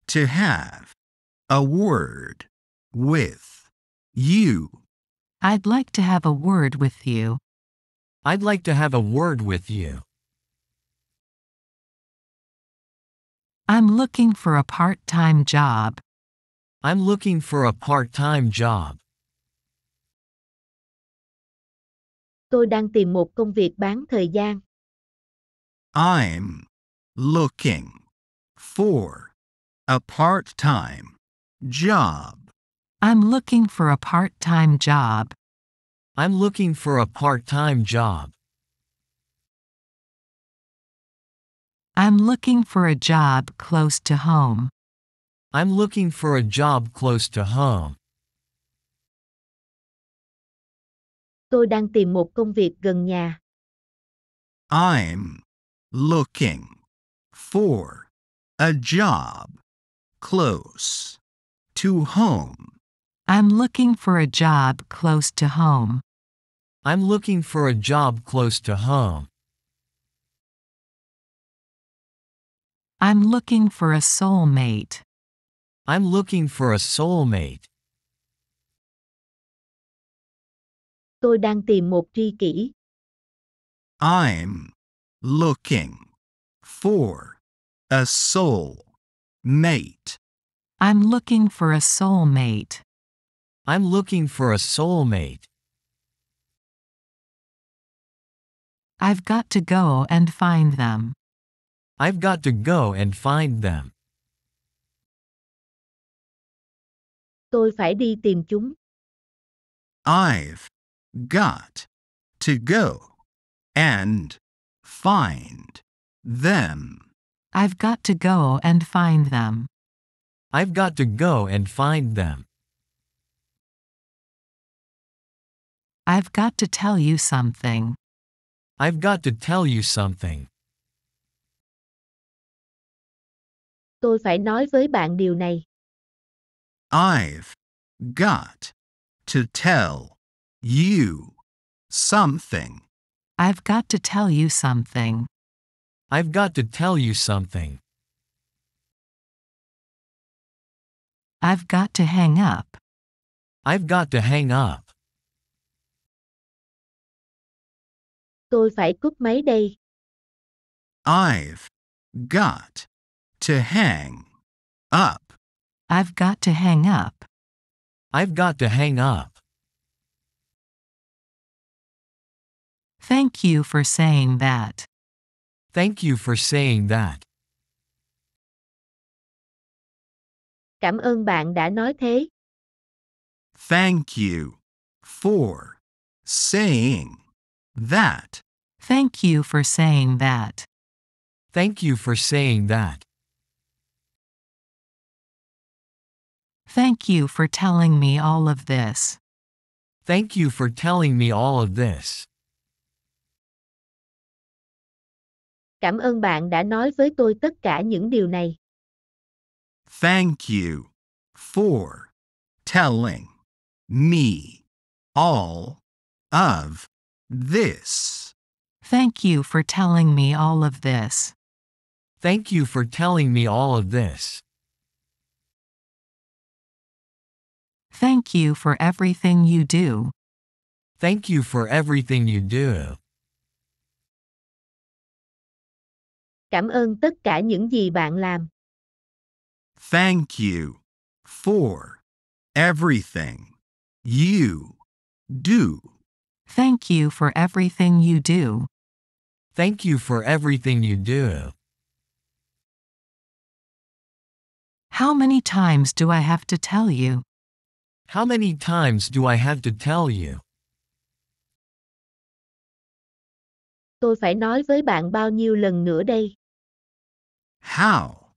S4: to have a word with you.
S1: I'd like to have a word with you.
S2: I'd like to have a word with you.
S1: I'm looking for a part time job.
S2: I'm looking for a part time job.
S3: Tôi đang tìm một công việc bán thời gian.
S4: I'm looking for a part time job.
S1: I'm looking for a part time job.
S2: I'm looking for a part time job.
S1: I'm looking for a job close to home.
S2: I'm looking for a job close to home.
S3: Tôi đang tìm một công việc gần nhà.
S4: I'm looking for a job close to home.
S1: I'm looking for a job close to home.
S2: I'm looking for a job close to home.
S1: I'm looking for a soulmate.
S2: I'm looking for a soulmate.
S3: Tôi đang tìm một tri kỷ.
S4: I'm looking for a soul mate.
S1: I'm looking for a soulmate.
S2: I'm looking for a soulmate.
S1: I've got to go and find them.
S2: I've got to go and find them.
S3: Tôi phải đi tìm chúng.
S4: I've got to go and find them.
S1: I've got to go and find them.
S2: I've got to go and find them.
S1: I've got to tell you something.
S2: I've got to tell you something.
S3: Tôi phải nói với bạn điều này.
S4: I've got to tell you something.
S1: I've got to tell you something.
S2: I've got to tell you something.
S1: I've got to hang up.
S2: I've got to hang up.
S3: Tôi phải cúp máy đây.
S4: I've got to hang up.
S1: I've got to hang up.
S2: I've got to hang up.
S1: Thank you for saying that.
S2: Thank you for saying that.
S3: Cảm ơn bạn đã nói thế.
S4: Thank you for saying that.
S1: Thank you for saying that.
S2: Thank you for saying that.
S1: Thank you for telling me all of this.
S2: Thank you for telling me all of this.
S3: Cảm ơn bạn đã nói với tôi tất cả những điều này.
S4: Thank you for telling me all of this.
S1: Thank you for telling me all of this.
S2: Thank you for telling me all of this.
S1: Thank you for everything you do.
S2: Thank you for everything you do.
S3: Cảm ơn tất cả những gì bạn làm.
S4: Thank you for everything you do.
S1: Thank you for everything you do.
S2: Thank you for everything you do.
S1: How many times do I have to tell you?
S2: How many times do I have to tell you?
S3: Tôi phải nói với bạn bao nhiêu lần nữa đây?
S4: How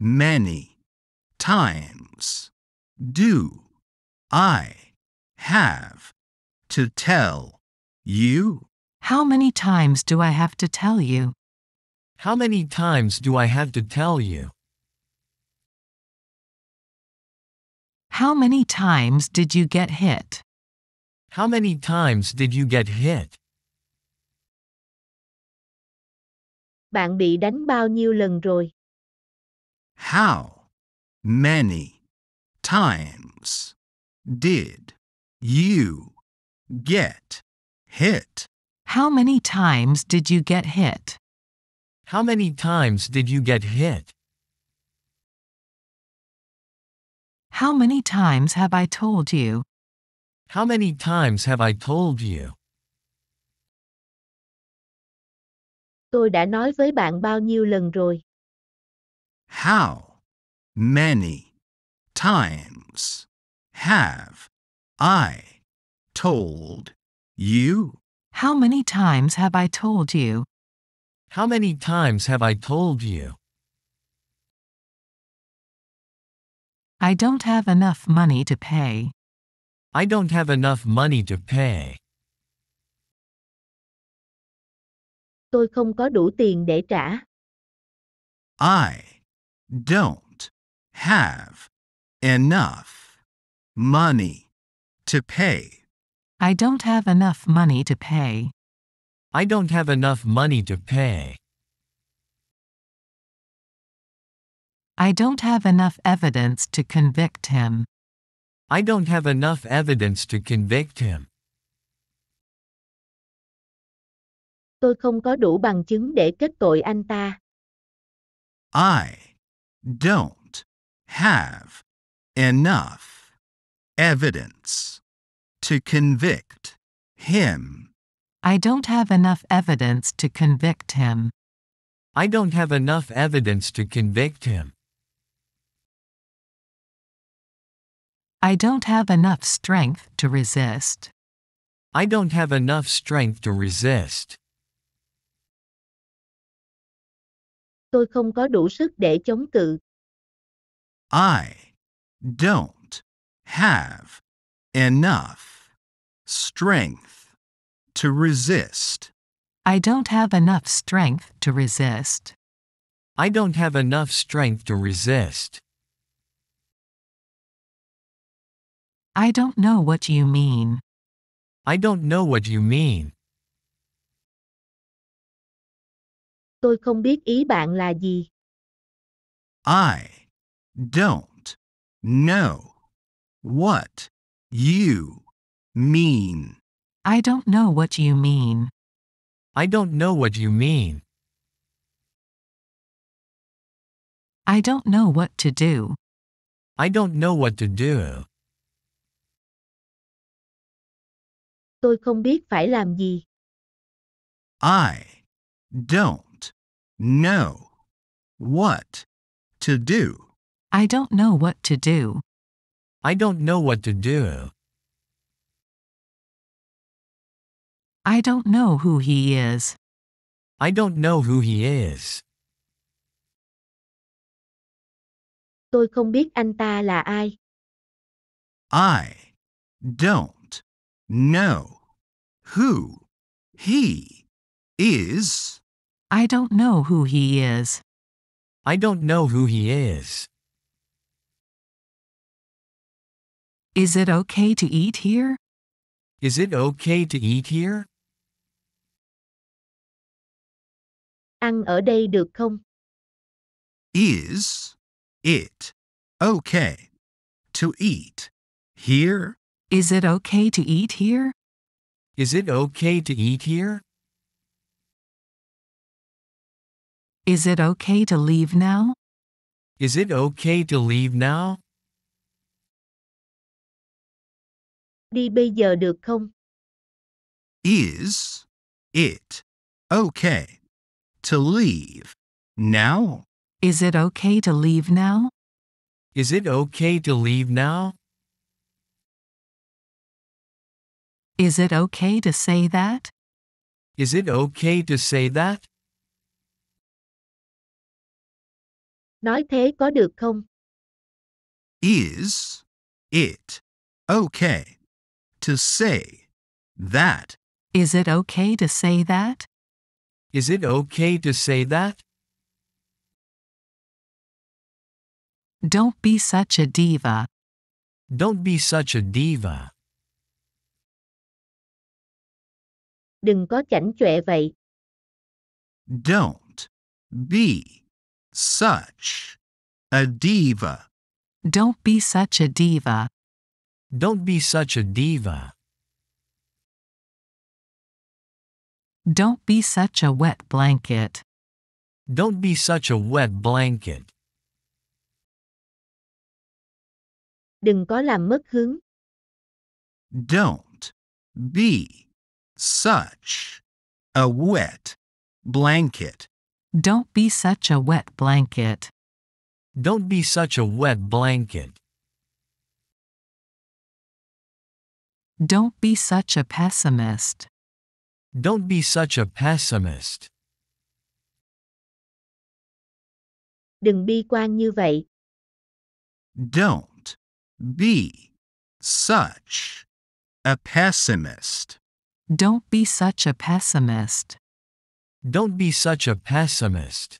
S4: many times do I have to tell you?
S1: How many times do I have to tell you?
S2: How many times do I have to tell you?
S1: How many times did you get hit?
S2: How many times did you get hit?
S3: Bạn bị đánh bao nhiêu lần rồi?
S4: How many times did you get hit?
S1: How many times did you get hit?
S2: How many times did you get hit?
S1: How many times have I told you?
S2: How many times have I told you?
S3: Tôi đã nói với bạn bao nhiêu lần rồi?
S4: How many times have I told you?
S1: How many times have I told you?
S2: How many times have I told you?
S1: I don't have enough money to pay.
S2: I don't have enough money to pay.
S3: Tôi không có đủ tiền để trả.
S4: I don't have enough money to pay.
S1: I don't have enough money to pay.
S2: I don't have enough money to pay.
S1: I don't have enough evidence to convict him.
S2: I don't have enough evidence to convict him.
S3: Tôi không có đủ bằng chứng để kết tội anh ta.
S4: I don't have enough evidence to convict him.
S1: I don't have enough evidence to convict him.
S2: I don't have enough evidence to convict him.
S1: I don't have enough strength to resist.
S2: I don't have enough strength to resist.
S3: Tôi không có đủ sức để chống cự.
S4: I don't have enough strength to resist.
S1: I don't have enough strength to resist.
S2: I don't have enough strength to resist.
S1: I don't know what you mean.
S2: I don't know what you mean.
S3: Tôi không biết ý bạn là gì.
S4: I don't know what you mean.
S1: I don't know what you mean.
S2: I don't know what you mean.
S1: I don't know what to do.
S2: I don't know what to do.
S3: Tôi không biết phải làm gì.
S4: I don't know what to do.
S1: I don't know what to do.
S2: I don't know what to do.
S1: I don't know who he is.
S2: I don't know who he is.
S3: Tôi không biết anh ta là ai.
S4: I don't know who he is.
S1: I don't know who he is.
S2: I don't know who he is.
S1: Is it okay to eat here?
S2: Is it okay to eat here?
S3: Ăn ở đây được không?
S4: Is it okay to eat here?
S1: Is it okay to eat here?
S2: Is it okay to eat here?
S1: Is it okay to leave now?
S2: Is it okay to leave now?
S3: Đi bây giờ được không?
S4: Is it okay to leave now?
S1: Is it okay to leave now?
S2: Is it okay to leave now?
S1: Is it okay to say that?
S2: Is it okay to say that?
S3: Nói thế có được không?
S4: Is it okay to say that?
S1: Is it okay to say that?
S2: Is it okay to say that?
S1: Don't be such a diva.
S2: Don't be such a diva.
S3: Đừng có chảnh chọe vậy.
S4: Don't be such a diva.
S1: Don't be such a diva.
S2: Don't be such a diva.
S1: Don't be such a wet blanket.
S2: Don't be such a wet blanket.
S3: Đừng có làm mất hứng.
S4: Don't be such a wet blanket.
S1: Don't be such a wet blanket.
S2: Don't be such a wet blanket.
S1: Don't be such a pessimist.
S2: Don't be such a pessimist.
S3: Đừng bi quan như vậy.
S4: Don't be such a pessimist.
S1: Don't be such a pessimist.
S2: Don't be such a pessimist.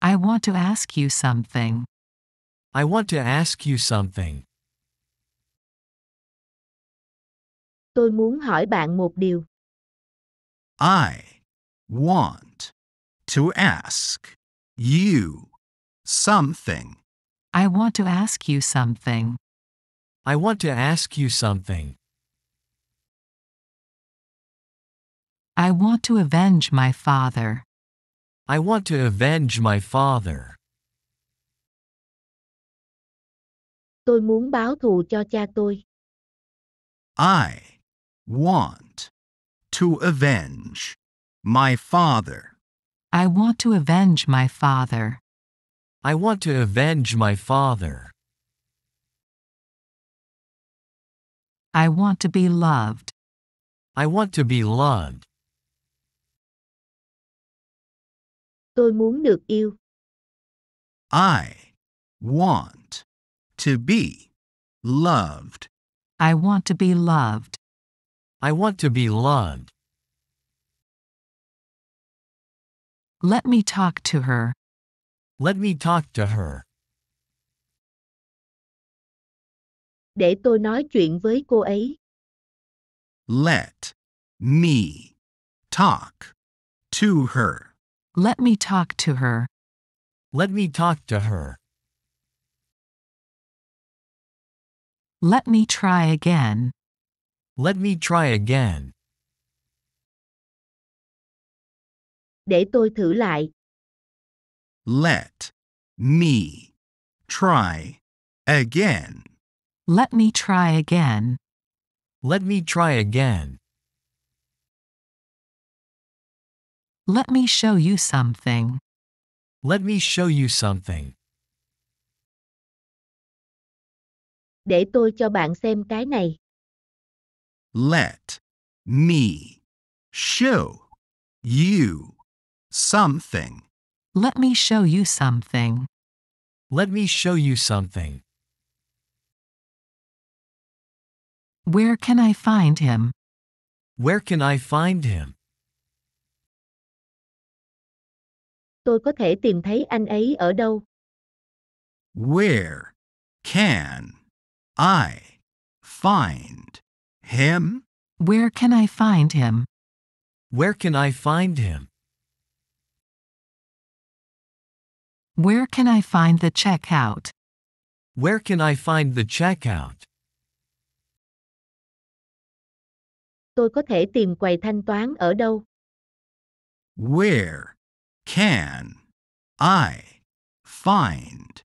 S1: I want to ask you something.
S2: I want to ask you something.
S3: Tôi muốn hỏi bạn một điều.
S4: I want to ask you something.
S1: I want to ask you something.
S2: I want to ask you something.
S1: I want to avenge my father.
S2: I want to avenge my father.
S3: Tôi muốn báo thù cho cha tôi.
S4: I want to avenge my father.
S1: I want to avenge my father.
S2: I want to avenge my father.
S1: I want to be loved.
S2: I want to be loved.
S3: Tôi muốn được yêu.
S4: I want to be loved.
S1: I want to be loved.
S2: I want to be loved.
S1: Let me talk to her.
S2: Let me talk to her.
S3: Để tôi nói chuyện với cô ấy.
S4: Let me talk to her.
S1: Let me talk to her.
S2: Let me talk to her.
S1: Let me try again.
S2: Let me try again.
S3: Để tôi thử lại.
S4: Let me try again.
S1: Let me try again.
S2: Let me try again.
S1: Let me show you something.
S2: Let me show you something.
S3: Để tôi cho bạn xem cái này.
S4: Let me show you something.
S1: Let me show you something.
S2: Let me show you something.
S1: Where can I find him?
S2: Where can I find him?
S3: Tôi có thể tìm thấy anh ấy ở đâu?
S4: Where can I find him?
S1: Where can I find him?
S2: Where can I find him?
S1: Where can I find the checkout?
S2: Where can I find the checkout?
S3: Tôi có thể tìm quầy thanh toán ở đâu?
S4: Where can I find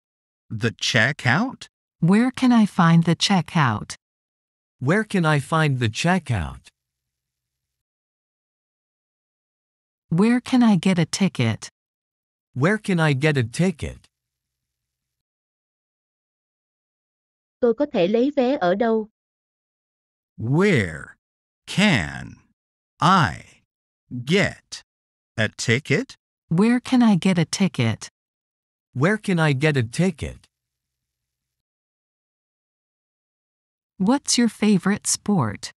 S4: the checkout?
S1: Where can I find the checkout?
S2: Where can I find the checkout?
S1: Where can I get a ticket?
S2: Where can I get a ticket?
S3: Tôi có thể lấy vé ở đâu?
S4: Where can I get a ticket?
S1: Where can I get a ticket?
S2: Where can I get a ticket?
S1: What's your favorite sport?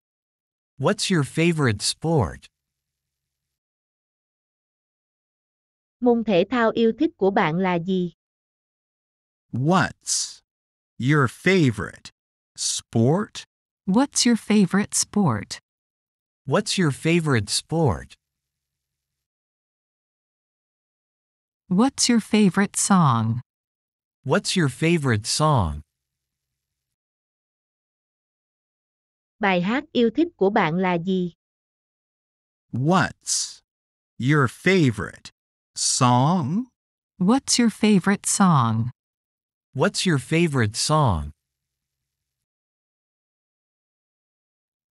S2: What's your favorite sport?
S3: Môn thể thao yêu thích của bạn là gì?
S4: What's your favorite sport?
S1: What's your favorite sport?
S2: What's your favorite sport?
S1: What's your favorite song?
S2: What's your favorite song?
S3: Bài hát yêu thích của bạn là gì?
S4: What's your favorite song?
S1: What's your favorite song?
S2: What's your favorite song?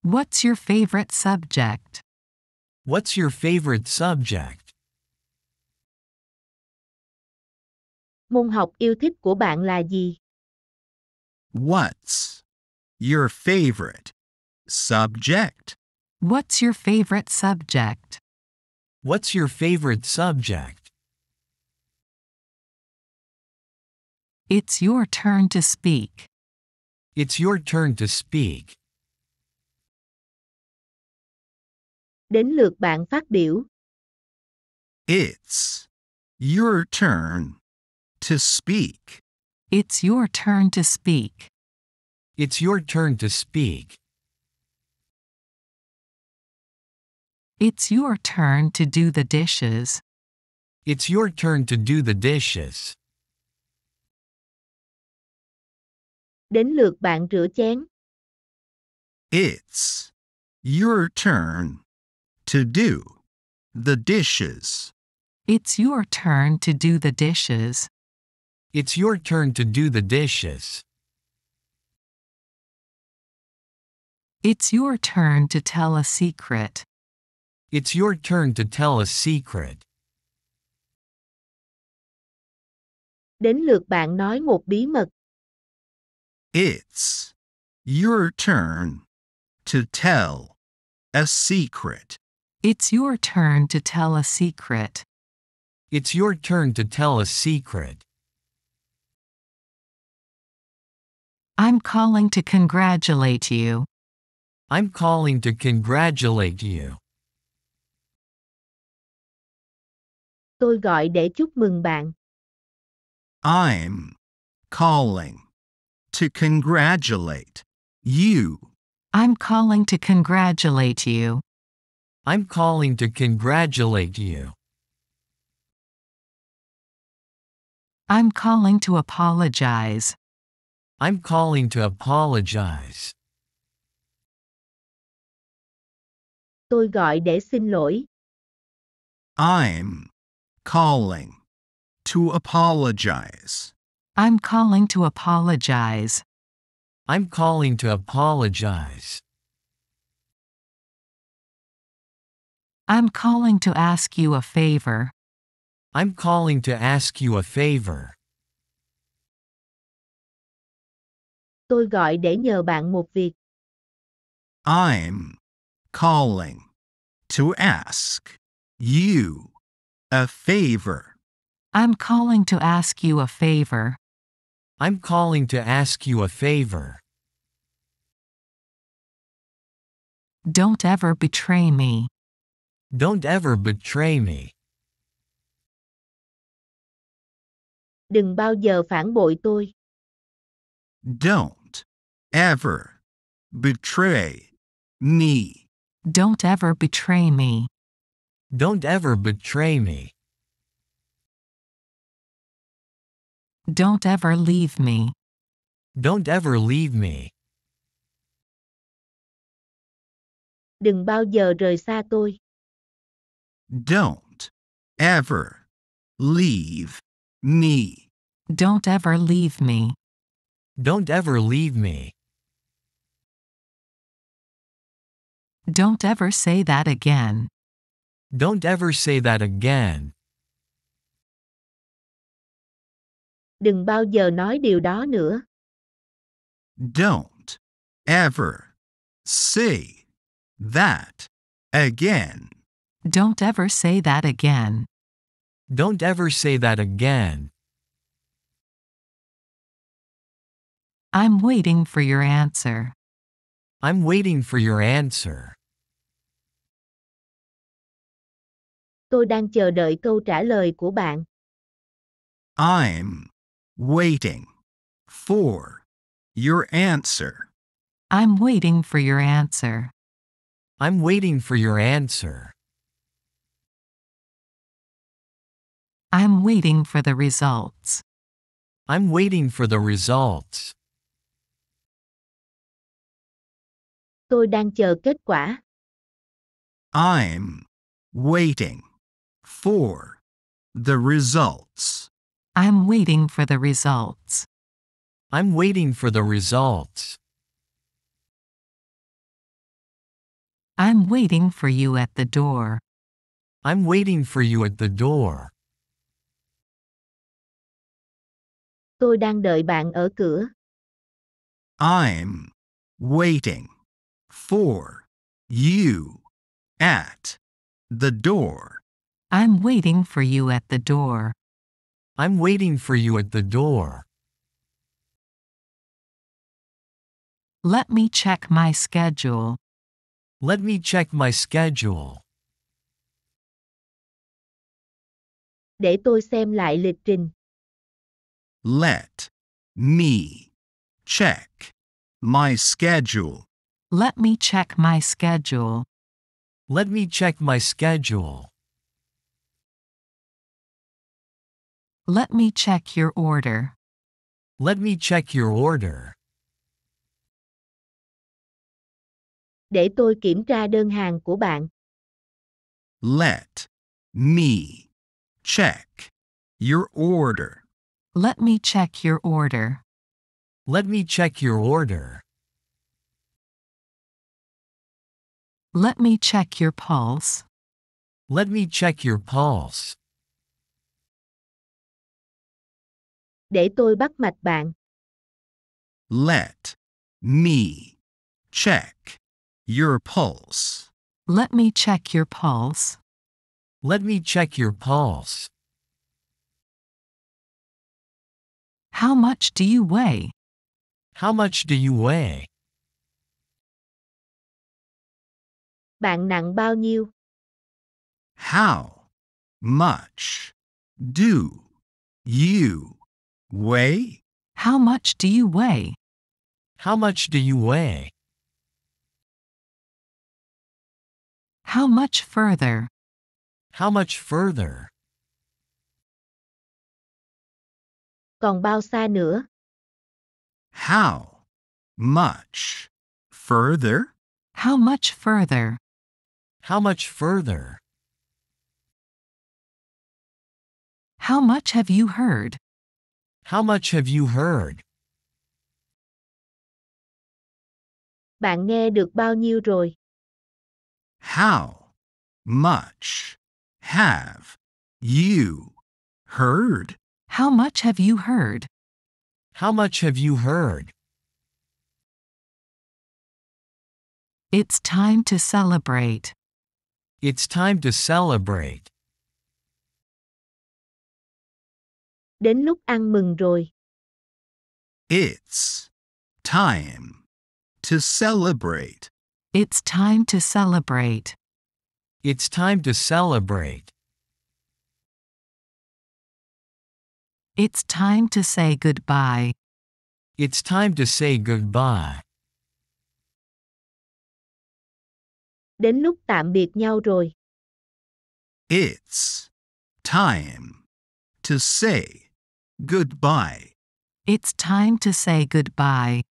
S1: What's your favorite subject?
S2: What's your favorite subject?
S3: Môn học yêu thích của bạn là gì?
S4: What's your favorite subject?
S1: What's your favorite subject?
S2: What's your favorite subject?
S1: It's your turn to speak.
S2: It's your turn to speak.
S3: Đến lượt bạn phát biểu.
S4: It's your turn to speak.
S1: It's your turn to speak.
S2: It's your turn to speak.
S1: It's your turn to do the dishes.
S2: It's your turn to do the dishes.
S3: Đến lượt bạn rửa chén.
S4: It's your turn to do the dishes.
S1: It's your turn to do the dishes.
S2: It's your turn to do the dishes.
S1: It's your turn to tell a secret.
S2: It's your turn to tell a secret.
S3: Đến lượt bạn nói một bí mật.
S4: It's your turn to tell a secret.
S1: It's your turn to tell a secret.
S2: It's your turn to tell a secret.
S1: I'm calling to congratulate you.
S2: I'm calling to congratulate you.
S3: Tôi gọi để chúc mừng bạn.
S4: I'm calling to congratulate you.
S1: I'm calling to congratulate you.
S2: I'm calling to congratulate you.
S1: I'm calling to apologize.
S2: I'm calling to apologize.
S3: Tôi gọi để xin lỗi.
S4: I'm calling to apologize.
S1: I'm calling to apologize.
S2: I'm calling to apologize.
S1: I'm calling to ask you a favor.
S2: I'm calling to ask you a favor.
S3: Tôi gọi để nhờ bạn một việc.
S4: I'm calling to ask you a favor.
S1: I'm calling to ask you a favor.
S2: I'm calling to ask you a favor.
S1: Don't ever betray me.
S2: Don't ever betray me.
S3: Đừng bao giờ phản bội tôi.
S4: Don't ever betray me.
S1: Don't ever betray me.
S2: Don't ever betray me.
S1: Don't ever leave me.
S2: Don't ever leave me.
S3: Đừng bao giờ rời xa tôi.
S4: Don't ever leave me.
S1: Don't ever leave me.
S2: Don't ever leave me.
S1: Don't ever say that again.
S2: Don't ever say that again.
S3: Đừng bao giờ nói điều đó nữa.
S4: Don't ever say that again.
S1: Don't ever say that again.
S2: Don't ever say that again.
S1: I'm waiting for your answer.
S2: I'm waiting for your answer.
S3: Tôi đang chờ đợi câu trả lời của bạn.
S4: I'm waiting for your answer.
S1: I'm waiting for your answer.
S2: I'm waiting for your answer.
S1: I'm waiting for the results.
S2: I'm waiting for the results.
S3: Tôi đang chờ kết quả.
S4: I'm waiting for the results.
S1: I'm waiting for the results.
S2: I'm waiting for the results.
S1: I'm waiting for you at the door.
S2: I'm waiting for you at the door.
S3: Tôi đang đợi bạn ở cửa.
S4: I'm waiting for you at the door.
S1: I'm waiting for you at the door.
S2: I'm waiting for you at the door.
S1: Let me check my schedule.
S2: Let me check my schedule.
S3: Để tôi xem lại lịch trình.
S4: Let me check my schedule.
S1: Let me check my schedule.
S2: Let me check my schedule.
S1: Let me check your order.
S2: Let me check your order.
S3: Để tôi kiểm tra đơn hàng của bạn.
S4: Let me check your order.
S1: Let me check your order.
S2: Let me check your order.
S1: Let me check your pulse.
S2: Let me check your pulse.
S3: Để tôi bắt mạch bạn.
S4: Let me check your pulse.
S1: Let me check your pulse.
S2: Let me check your pulse.
S1: How much do you weigh?
S2: How much do you weigh?
S3: Bạn nặng bao nhiêu?
S4: How much do you weigh?
S1: How much do you weigh?
S2: How much do you weigh?
S1: How much further?
S2: How much further?
S3: Còn bao xa nữa?
S4: How much further?
S1: How much further?
S2: How much further?
S1: How much have you heard?
S2: How much have you heard?
S3: Bạn nghe được bao nhiêu rồi?
S4: How much have you heard?
S1: How much have you heard?
S2: How much have you heard?
S1: It's time to celebrate.
S2: It's time to celebrate.
S3: Đến lúc ăn mừng rồi.
S4: It's time to celebrate.
S1: It's time to celebrate.
S2: It's time to celebrate.
S1: It's time to say goodbye.
S2: It's time to say goodbye.
S3: Đến lúc tạm biệt nhau rồi.
S4: It's time to say goodbye.
S1: It's time to say goodbye.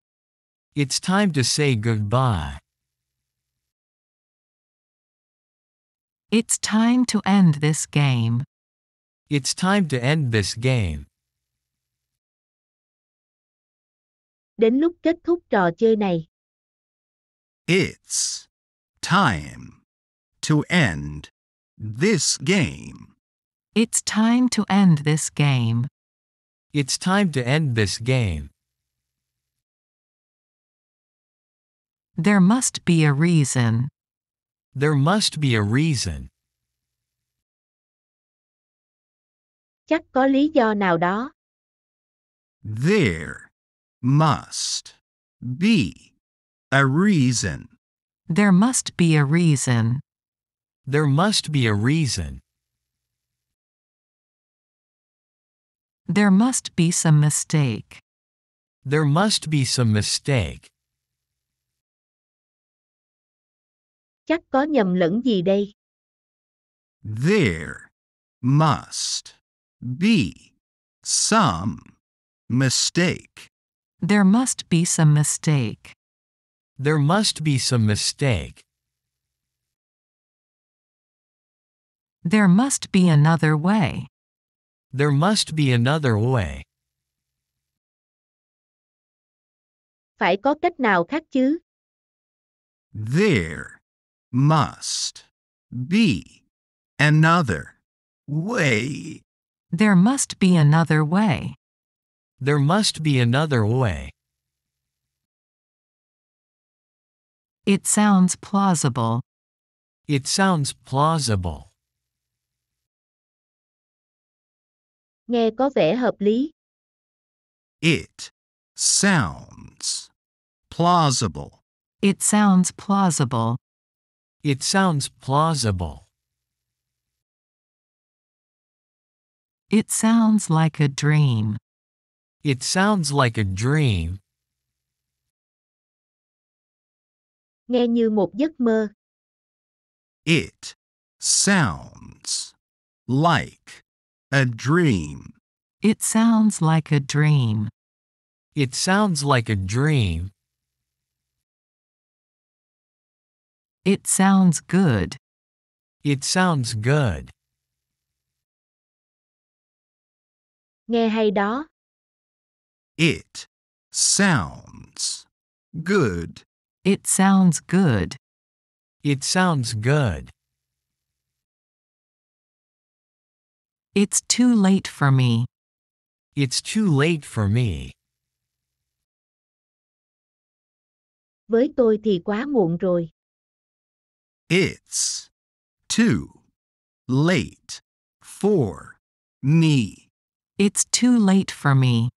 S2: It's time to say goodbye.
S1: It's time to end this game.
S2: It's time to end this game.
S3: Đến lúc kết thúc trò chơi này.
S4: It's time to end this game.
S1: It's time to end this game.
S2: It's time to end this game.
S1: There must be a reason.
S2: There must be a reason.
S3: Chắc có lý do nào đó.
S4: There must be a reason.
S1: There must be a reason.
S2: There must be a reason.
S1: There must be some mistake.
S2: There must be some mistake.
S3: Chắc có nhầm lẫn gì đây.
S4: There must be some mistake.
S1: There must be some mistake.
S2: There must be some mistake.
S1: There must be another way.
S2: There must be another way.
S3: Phải có cách nào khác chứ?
S4: There must be another way.
S1: There must be another way.
S2: There must be another way.
S1: It sounds plausible.
S2: It sounds plausible.
S3: Nghe có vẻ hợp lý.
S4: It sounds plausible.
S1: It sounds plausible.
S2: It sounds plausible.
S1: It sounds like a dream.
S2: It sounds like a dream.
S3: Nghe như một giấc mơ.
S4: It sounds like a dream.
S1: It sounds like a dream.
S2: It sounds like a dream.
S1: It sounds good.
S2: It sounds good.
S3: Nghe hay đó.
S4: It sounds good.
S1: It sounds good.
S2: It sounds good.
S1: It's too late for me.
S2: It's too late for me.
S3: Với tôi thì quá muộn rồi.
S4: It's too late for me.
S1: It's too late for me.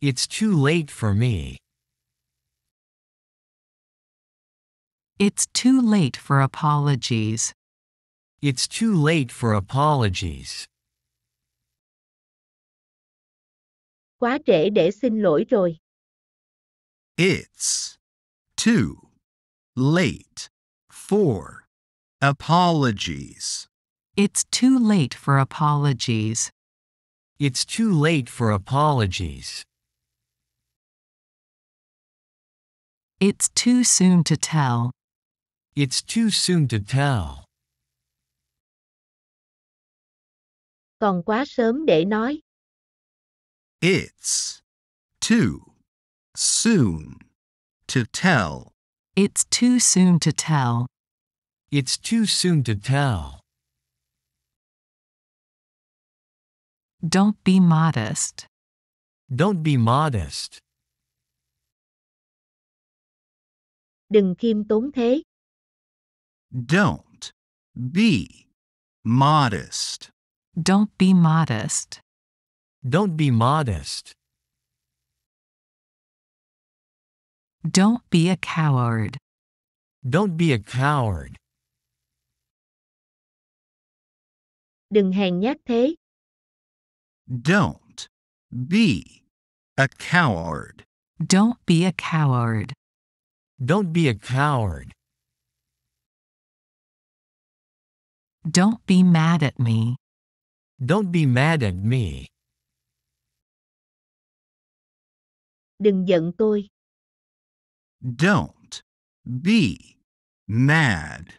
S2: It's too late for me.
S1: It's too late for apologies.
S2: It's too late for apologies.
S3: Quá trễ để xin lỗi rồi.
S4: It's too late for apologies.
S1: It's too late for apologies.
S2: It's too late for apologies.
S1: It's too soon to tell.
S2: It's too soon to tell.
S3: Còn quá sớm để nói.
S4: It's too soon to tell.
S1: It's too soon to tell.
S2: It's too soon to tell.
S1: Don't be modest.
S2: Don't be modest.
S3: Đừng khiêm tốn thế.
S4: Don't be modest.
S1: Don't be modest.
S2: Don't be modest.
S1: Don't be a coward.
S2: Don't be a coward.
S3: Đừng hèn nhát thế.
S4: Don't be a coward.
S1: Don't be a coward.
S2: Don't be a coward.
S1: Don't be mad at me.
S2: Don't be mad at me.
S3: Đừng giận tôi.
S4: Don't be mad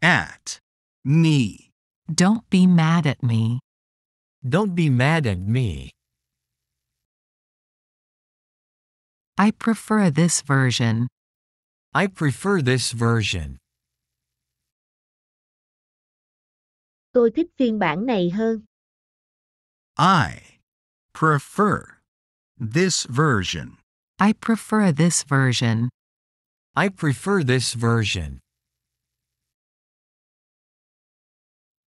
S4: at me.
S1: Don't be mad at me.
S2: Don't be mad at me.
S1: I prefer this version.
S2: I prefer this version.
S3: Tôi thích phiên bản này hơn.
S4: I prefer this version.
S1: I prefer this version.
S2: I prefer this version.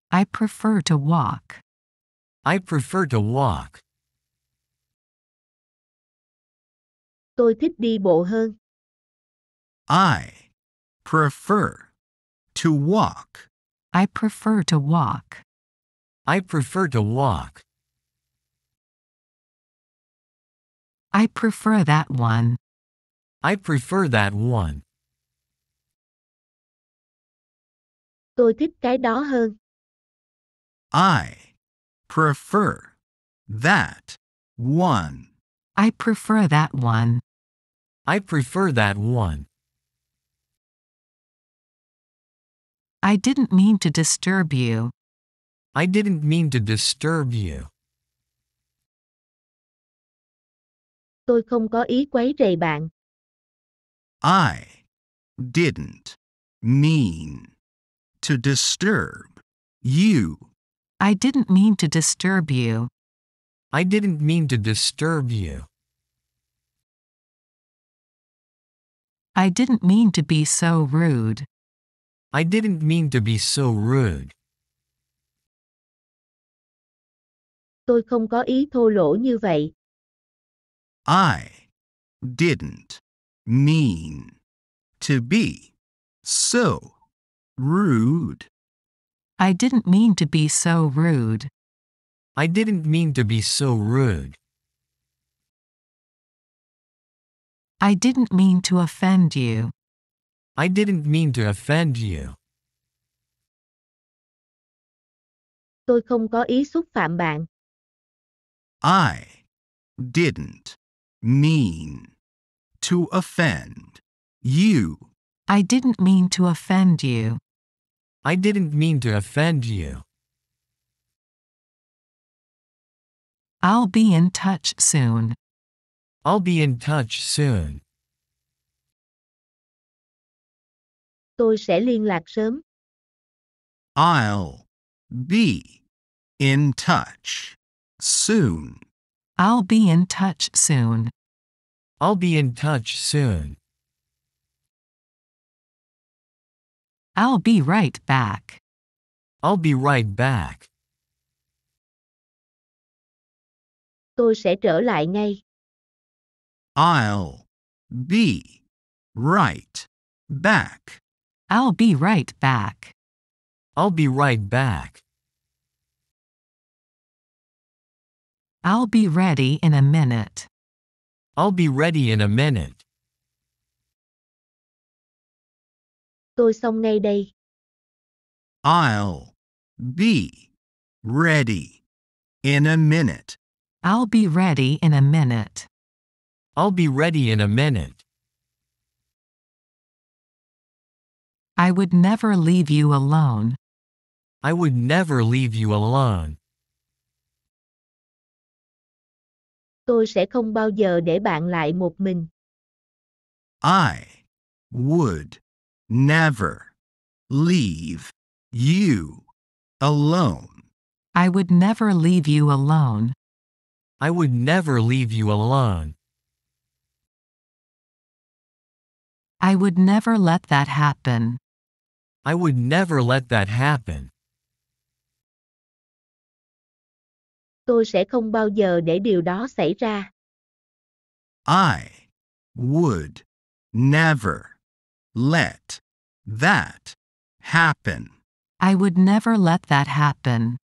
S1: I prefer to walk.
S2: I prefer to walk.
S3: Tôi thích đi bộ hơn.
S4: I prefer to walk.
S1: I prefer to walk.
S2: I prefer to walk.
S1: I prefer that one.
S2: I prefer that one.
S3: Tôi thích cái đó hơn.
S4: I prefer that one.
S1: I prefer that one.
S2: I prefer that one.
S1: I didn't mean to disturb you.
S2: I didn't mean to disturb you.
S3: Tôi không có ý quấy rầy bạn.
S4: I didn't mean to disturb you.
S1: I didn't mean to disturb you.
S2: I didn't mean to disturb you.
S1: I didn't mean to be so rude.
S2: I didn't mean to be so rude.
S3: Tôi không có ý thô lỗ như vậy.
S4: I didn't mean to be so rude.
S1: I didn't mean to be so rude.
S2: I didn't mean to be so rude.
S1: I didn't mean to offend you.
S2: I didn't mean to offend you.
S3: Tôi không có ý xúc phạm bạn.
S4: I didn't mean to offend you.
S1: I didn't mean to offend you.
S2: I didn't mean to offend you.
S1: I'll be in touch soon.
S2: I'll be in touch soon.
S3: Tôi sẽ liên lạc sớm.
S4: I'll be in touch soon.
S1: I'll be in touch soon.
S2: I'll be in touch soon.
S1: I'll be right back.
S2: I'll be right back.
S3: Tôi sẽ trở lại ngay.
S4: I'll be right back.
S1: I'll be right back.
S2: I'll be right back.
S1: I'll be ready in a minute.
S2: I'll be ready in a minute.
S3: Tôi xong ngay đây.
S4: I'll be ready in a minute.
S1: I'll be ready in a minute.
S2: I'll be ready in a minute.
S1: I would never leave you alone.
S2: I would never leave you alone.
S3: Tôi sẽ không bao giờ để bạn lại một mình.
S4: I would never leave you alone.
S1: I would never leave you alone.
S2: I would never leave you alone.
S1: I would never let that happen.
S2: I would never let that happen.
S3: Tôi sẽ không bao giờ để điều đó xảy ra.
S4: I would never let that happen.
S1: I would never let that happen.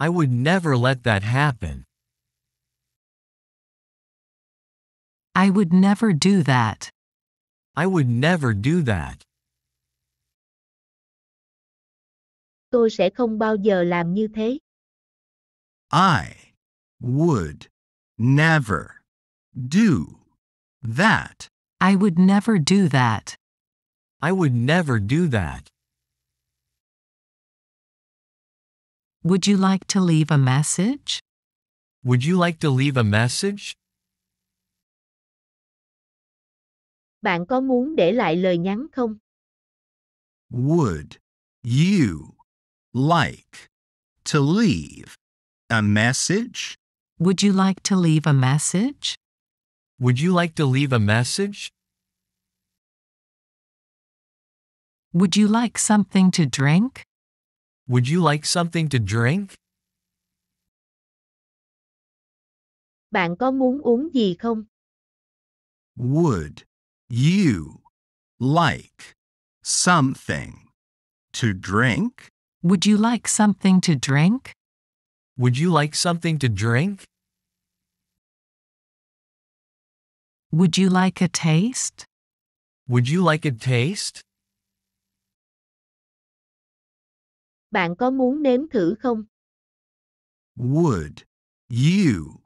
S2: I would never let that happen.
S1: I would never do that.
S2: I would never do that.
S3: Tôi sẽ không bao giờ làm như thế.
S4: I would never do that.
S1: I would never do that.
S2: I would never do that.
S1: Would you like to leave a message?
S2: Would you like to leave a message?
S3: Bạn có muốn để lại lời nhắn không?
S4: Would you like to leave a message?
S1: Would you like to leave a message?
S2: Would you like to leave a message?
S1: Would you like something to drink?
S2: Would you like something to drink?
S3: Bạn có muốn uống gì không?
S4: Would you like something to drink?
S1: Would you like something to drink?
S2: Would you like something to drink?
S1: Would you like a taste?
S2: Would you like a taste?
S3: Bạn có muốn nếm thử không?
S4: Would you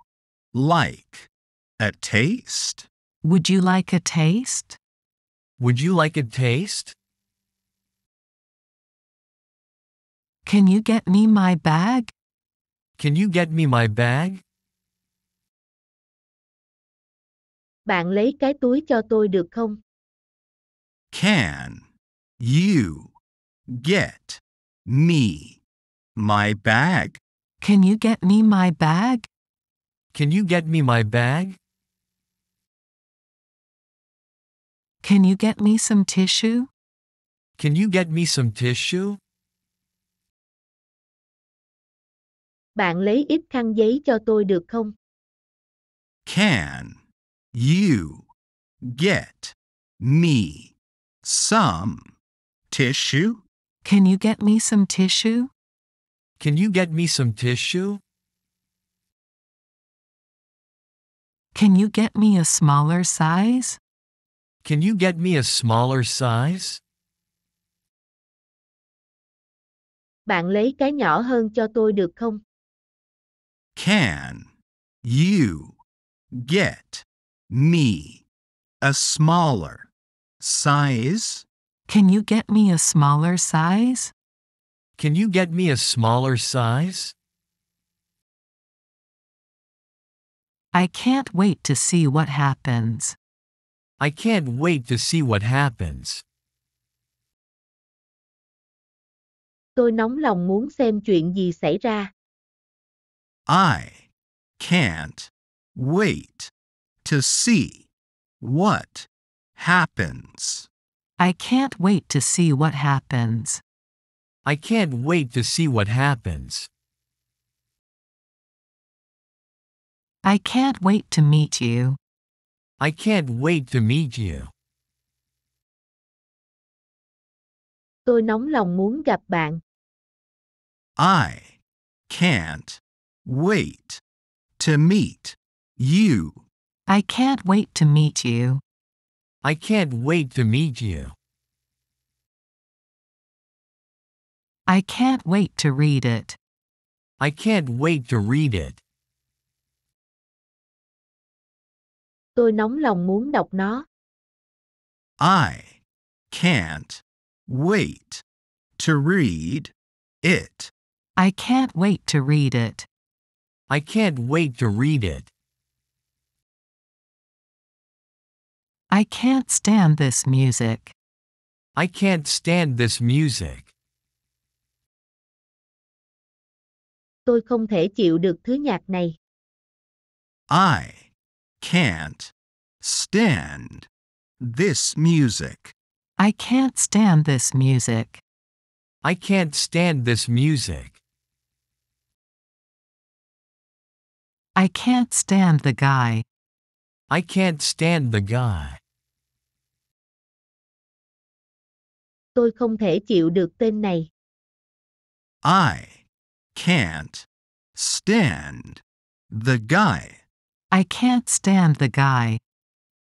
S4: like a taste?
S1: Would you like a taste?
S2: Would you like a taste?
S1: Can you get me my bag?
S2: Can you get me my bag?
S3: Bạn lấy cái túi cho tôi được không?
S4: Can you get me my bag?
S1: Can you get me my bag?
S2: Can you get me my bag?
S1: Can you get me some tissue?
S2: Can you get me some tissue?
S3: Bạn lấy ít khăn giấy cho tôi được không?
S4: Can you get me some tissue?
S1: Can you get me some tissue?
S2: Can you get me some tissue?
S1: Can you get me a smaller size?
S2: Can you get me a smaller size?
S3: Bạn lấy cái nhỏ hơn cho tôi được không?
S4: Can you get me a smaller size?
S1: Can you get me a smaller size?
S2: Can you get me a smaller size?
S1: I can't wait to see what happens.
S2: I can't wait to see what happens.
S3: Tôi nóng lòng muốn xem chuyện gì xảy ra.
S4: I can't wait to see what happens.
S1: I can't wait to see what happens.
S2: I can't wait to see what happens.
S1: I can't wait to meet you.
S2: I can't wait to meet you.
S3: Tôi nóng lòng muốn gặp bạn.
S4: I can't wait to meet you.
S1: I can't wait to meet you.
S2: I can't wait to meet you.
S1: I can't wait to read it.
S2: I can't wait to read it.
S3: Tôi nóng lòng muốn đọc nó.
S4: I can't wait to read it.
S1: I can't wait to read it.
S2: I can't wait to read it.
S1: I can't stand this music.
S2: I can't stand this music.
S3: Tôi không thể chịu được thứ nhạc này.
S4: I can't stand this music.
S1: I can't stand this music.
S2: I can't stand this music.
S1: I can't stand the guy.
S2: I can't stand the guy.
S3: Tôi không thể chịu được tên này.
S4: I can't stand the guy.
S1: I can't stand the guy.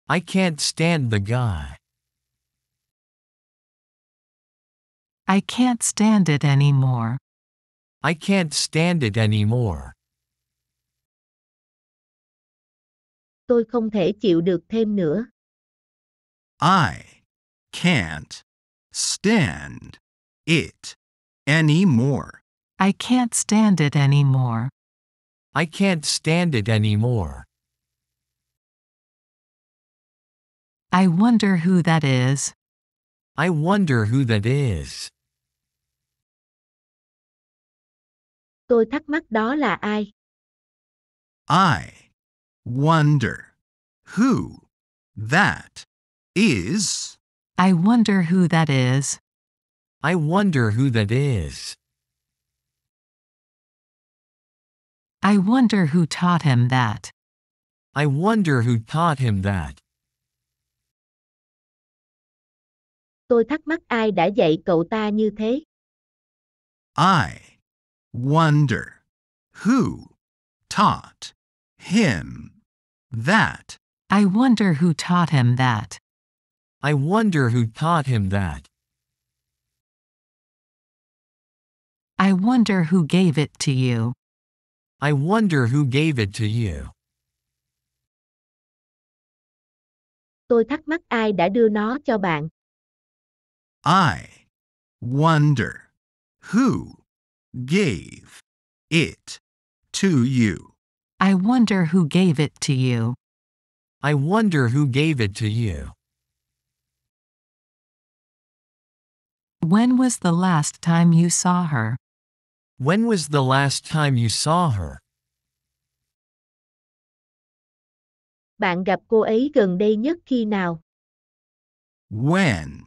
S2: I can't stand the guy.
S1: I can't stand it anymore.
S2: I can't stand it anymore.
S3: Tôi không thể chịu được thêm nữa.
S4: I can't stand it anymore.
S1: I can't stand it anymore.
S2: I can't stand it anymore.
S1: I wonder who that is.
S2: I wonder who that is.
S3: Tôi thắc mắc đó là ai?
S4: I wonder who that is.
S1: I wonder who that is.
S2: I wonder who that is.
S1: I wonder who taught him that.
S2: I wonder who taught him that.
S3: Tôi thắc mắc ai đã dạy cậu ta như thế?
S4: I wonder who taught him that.
S1: I wonder who taught him that.
S2: I wonder who taught him that.
S1: I wonder who gave it to you.
S2: I wonder who gave it to you.
S3: Tôi thắc mắc ai đã đưa nó cho bạn?
S4: I wonder who gave it to you.
S1: I wonder who gave it to you.
S2: I wonder who gave it to you.
S1: When was the last time you saw her?
S2: When was the last time you saw her?
S3: Bạn gặp cô ấy gần đây nhất khi nào?
S4: When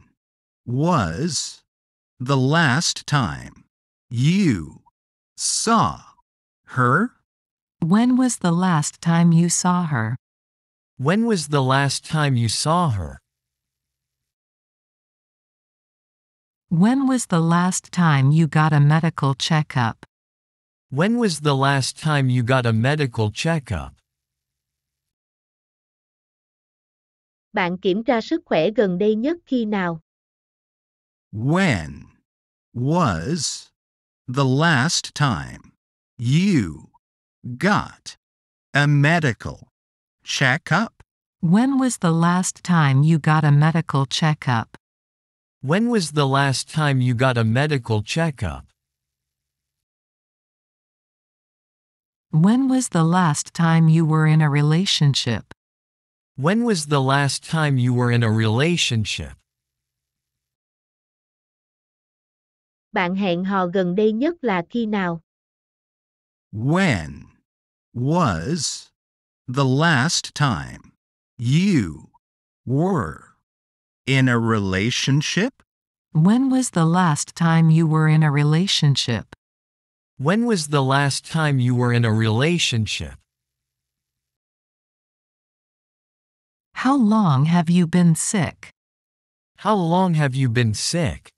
S4: was the last time you saw her?
S1: When was the last time you saw her?
S2: When was the last time you saw her?
S1: When was the last time you got a medical checkup?
S2: When was the last time you got a medical checkup?
S3: Bạn kiểm tra sức khỏe gần đây nhất khi nào?
S4: When was the last time you got a medical checkup?
S1: When was the last time you got a medical checkup?
S2: When was the last time you got a medical checkup?
S1: When was the last time you were in a relationship?
S2: When was the last time you were in a relationship?
S3: Bạn hẹn hò gần đây nhất là khi nào?
S4: When was the last time you were in a relationship?
S1: When was the last time you were in a relationship?
S2: When was the last time you were in a relationship?
S1: How long have you been sick?
S2: How long have you been sick?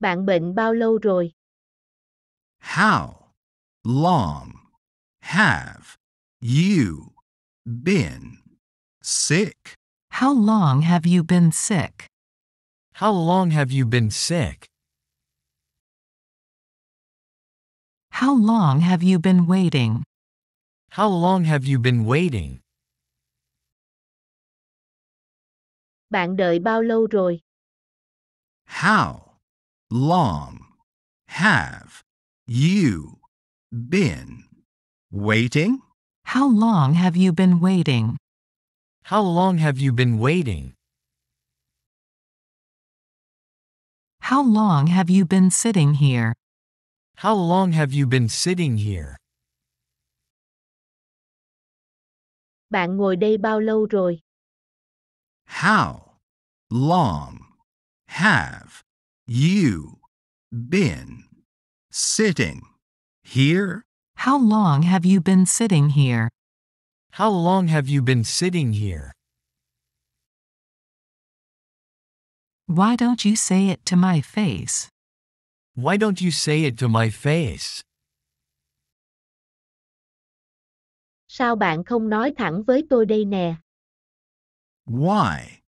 S3: Bạn bệnh bao lâu rồi?
S4: How long have you been sick?
S1: How long have you been sick?
S2: How long have you been sick?
S1: How long have you been waiting?
S2: How long have you been waiting?
S3: Bạn đợi bao lâu rồi?
S4: How long have you been waiting?
S1: How long have you been waiting?
S2: How long have you been waiting?
S1: How long have you been sitting here?
S2: How long have you been sitting here?
S3: Bạn ngồi đây bao lâu rồi?
S4: How long have you been sitting here?
S1: How long have you been sitting here?
S2: How long have you been sitting here?
S1: Why don't you say it to my face?
S2: Why don't you say it to my face?
S3: Sao bạn không nói thẳng với tôi đây nè?
S4: Why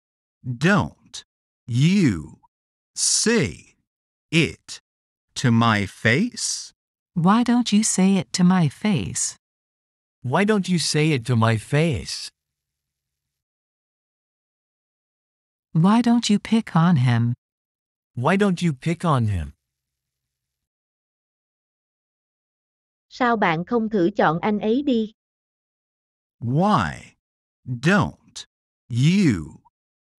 S4: don't you say it to my face?
S1: Why don't you say it to my face?
S2: Why don't you say it to my face?
S1: Why don't you pick on him?
S2: Why don't you pick on him?
S3: Sao bạn không thử chọn anh ấy đi?
S4: Why don't you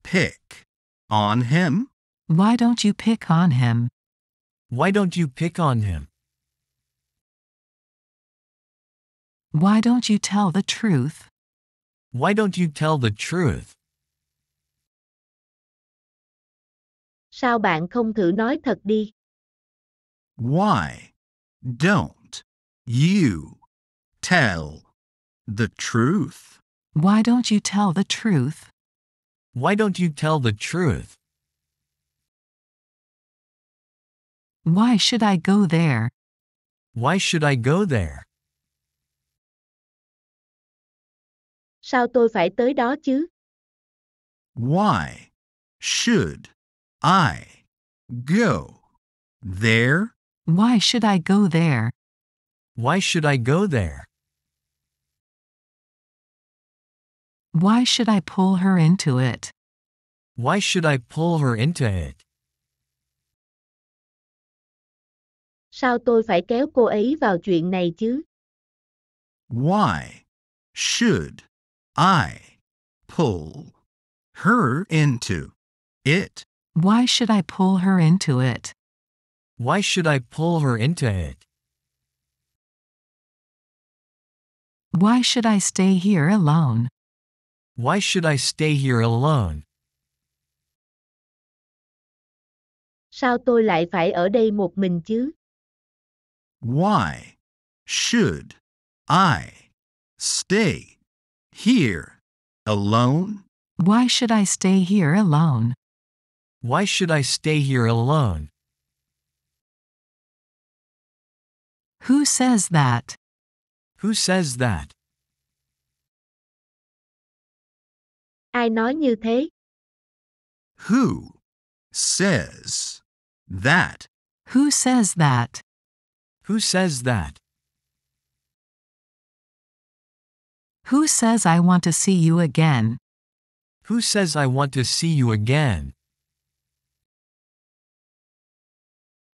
S4: pick on him?
S1: Why don't you pick on him?
S2: Why don't you pick on him?
S1: Why don't you tell the truth?
S2: Why don't you tell the truth?
S3: Sao bạn không thử nói thật đi?
S4: Why don't you tell the truth?
S1: Why don't you tell the truth?
S2: Why don't you tell the truth?
S1: Why should I go there?
S2: Why should I go there?
S3: Sao tôi phải tới đó chứ?
S4: Why should I go there?
S1: Why should I go there?
S2: Why should I go there?
S1: Why should I pull her into it?
S2: Why should I pull her into it?
S3: Sao tôi phải kéo cô ấy vào chuyện này chứ?
S4: Why should I pull her into it?
S1: Why should I pull her into it?
S2: Why should I pull her into it?
S1: Why should I stay here alone?
S2: Why should I stay here alone?
S3: Sao tôi lại phải ở đây một mình chứ?
S4: Why should I stay here alone?
S1: Why should I stay here alone?
S2: Why should I stay here alone?
S1: Who says that?
S2: Who says that?
S3: Ai nói như thế?
S4: Who says that?
S1: Who says that?
S2: Who says that?
S1: Who says I want to see you again?
S2: Who says I want to see you again?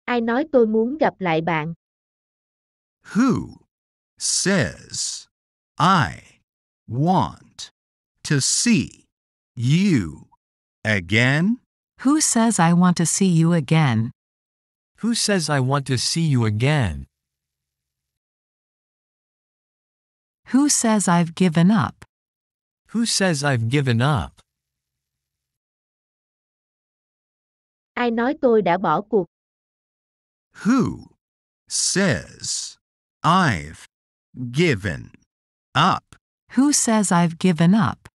S3: Ai nói tôi muốn gặp lại bạn?
S4: Who says I want to see you again?
S1: Who says I want to see you again?
S2: Who says I want to see you again?
S1: Who says I've given up?
S2: Who says I've given up?
S3: Ai nói tôi đã bỏ cuộc?
S4: Who says I've given up?
S1: Who says I've given up?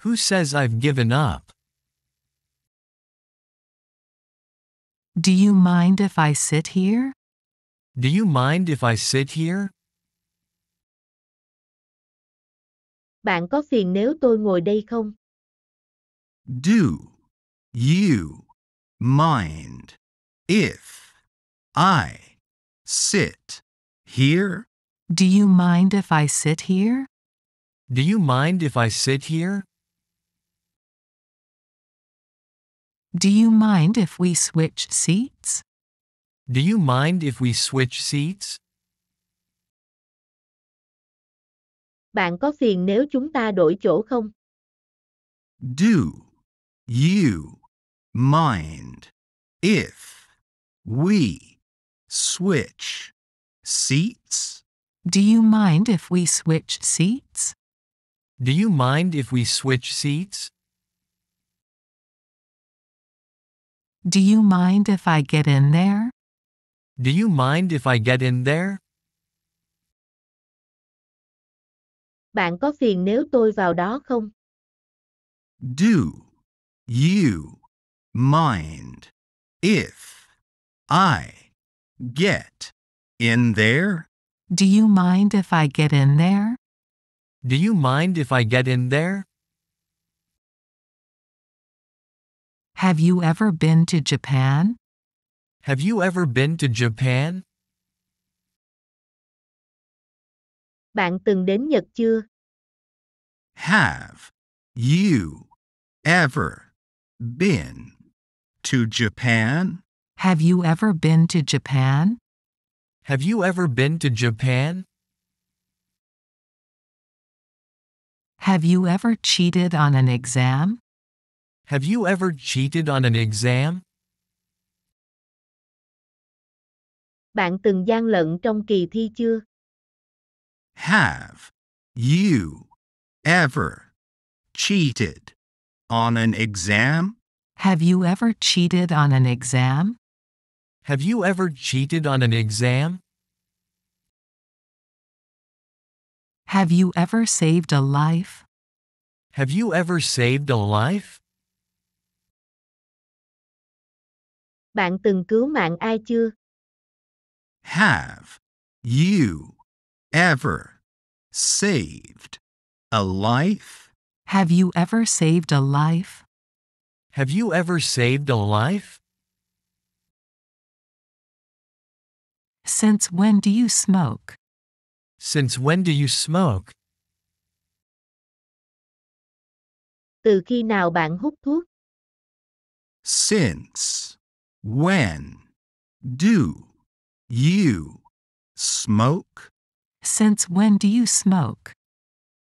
S2: Who says I've given up?
S1: Do you mind if I sit here?
S2: Do you mind if I sit here?
S3: Bạn có phiền nếu tôi ngồi đây không?
S4: Do you mind if I sit here?
S1: Do you mind if I sit here?
S2: Do you mind if I sit here?
S1: Do you mind if we switch seats?
S2: Do you mind if we switch seats?
S3: Bạn có phiền nếu chúng ta đổi chỗ không?
S4: Do you mind if we switch seats?
S1: Do you mind if we switch seats?
S2: Do you mind if we switch seats?
S1: Do you mind if I get in there?
S2: Do you mind if I get in there?
S3: Bạn có phiền nếu tôi vào đó không?
S4: Do you mind if I get in there?
S1: Do you mind if I get in there?
S2: Do you mind if I get in there?
S1: Have you ever been to Japan?
S2: Have you ever been to Japan?
S3: Bạn từng đến Nhật chưa?
S4: Have you ever been to Japan?
S1: Have you ever been to Japan?
S2: Have you ever been to Japan?
S1: Have you ever cheated on an exam?
S2: Have you ever cheated on an exam?
S3: Bạn từng gian lận trong kỳ thi chưa?
S4: Have you ever cheated on an exam?
S1: Have you ever cheated on an exam?
S2: Have you ever cheated on an exam?
S1: Have you ever saved a life?
S2: Have you ever saved a life?
S3: Bạn từng cứu mạng ai chưa?
S4: Have you ever saved a life?
S1: Have you ever saved a life?
S2: Have you ever saved a life?
S1: Since when do you smoke?
S2: Since when do you smoke?
S3: Từ khi nào bạn hút thuốc?
S4: Since when do you smoke?
S1: Since when do you smoke?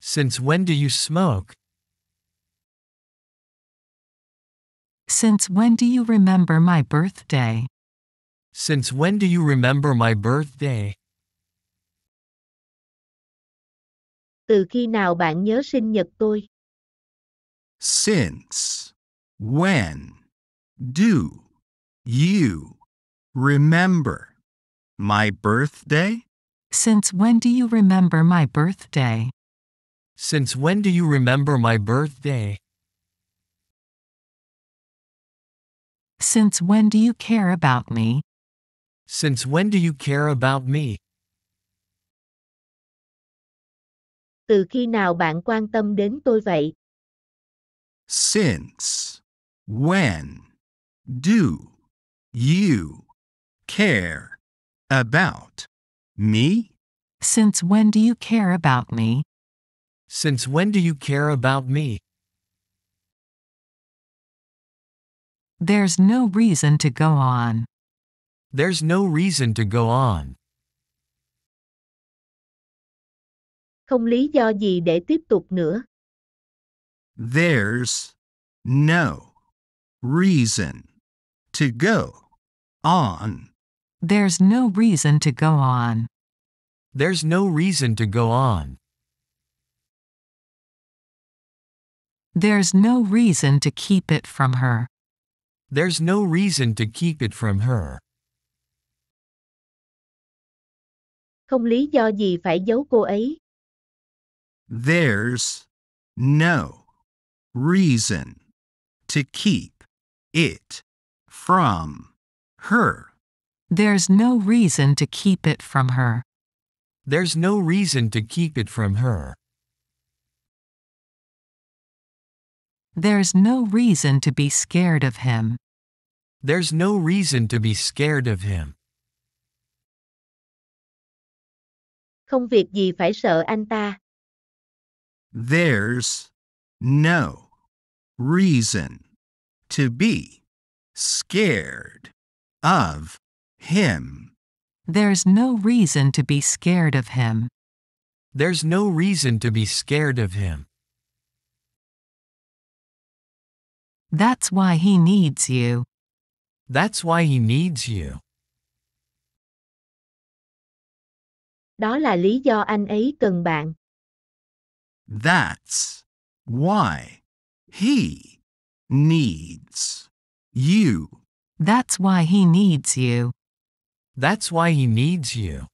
S2: Since when do you smoke?
S1: Since when do you remember my birthday?
S2: Since when do you remember my birthday?
S3: Từ khi nào bạn nhớ sinh nhật tôi?
S4: Since when do you remember my birthday?
S1: Since when do you remember my birthday?
S2: Since when do you remember my birthday?
S1: Since when do you care about me?
S2: Since when do you care about me?
S3: Từ khi nào bạn quan tâm đến tôi vậy?
S4: since, when, do you care about me?
S1: Since when do you care about me?
S2: Since when do you care about me?
S1: There's no reason to go on.
S2: There's no reason to go on.
S3: Không lý do gì để tiếp tục nữa.
S4: There's no reason to go on.
S1: There's no reason to go on.
S2: There's no reason to go on.
S1: There's no reason to keep it from her.
S2: There's no reason to keep it from her.
S3: Không lý do gì phải giấu cô ấy.
S4: There's no reason to keep it from her.
S1: There's no reason to keep it from her.
S2: There's no reason to keep it from her.
S1: There's no reason to be scared of him.
S2: There's no reason to be scared of him.
S3: Không việc gì phải sợ anh ta.
S4: There's no reason to be scared of him.
S1: There's no reason to be scared of him.
S2: There's no reason to be scared of him.
S1: That's why he needs you.
S2: That's why he needs you.
S3: Đó là lý do anh ấy cần bạn.
S4: That's why he needs you.
S1: That's why he needs you.
S2: That's why he needs you.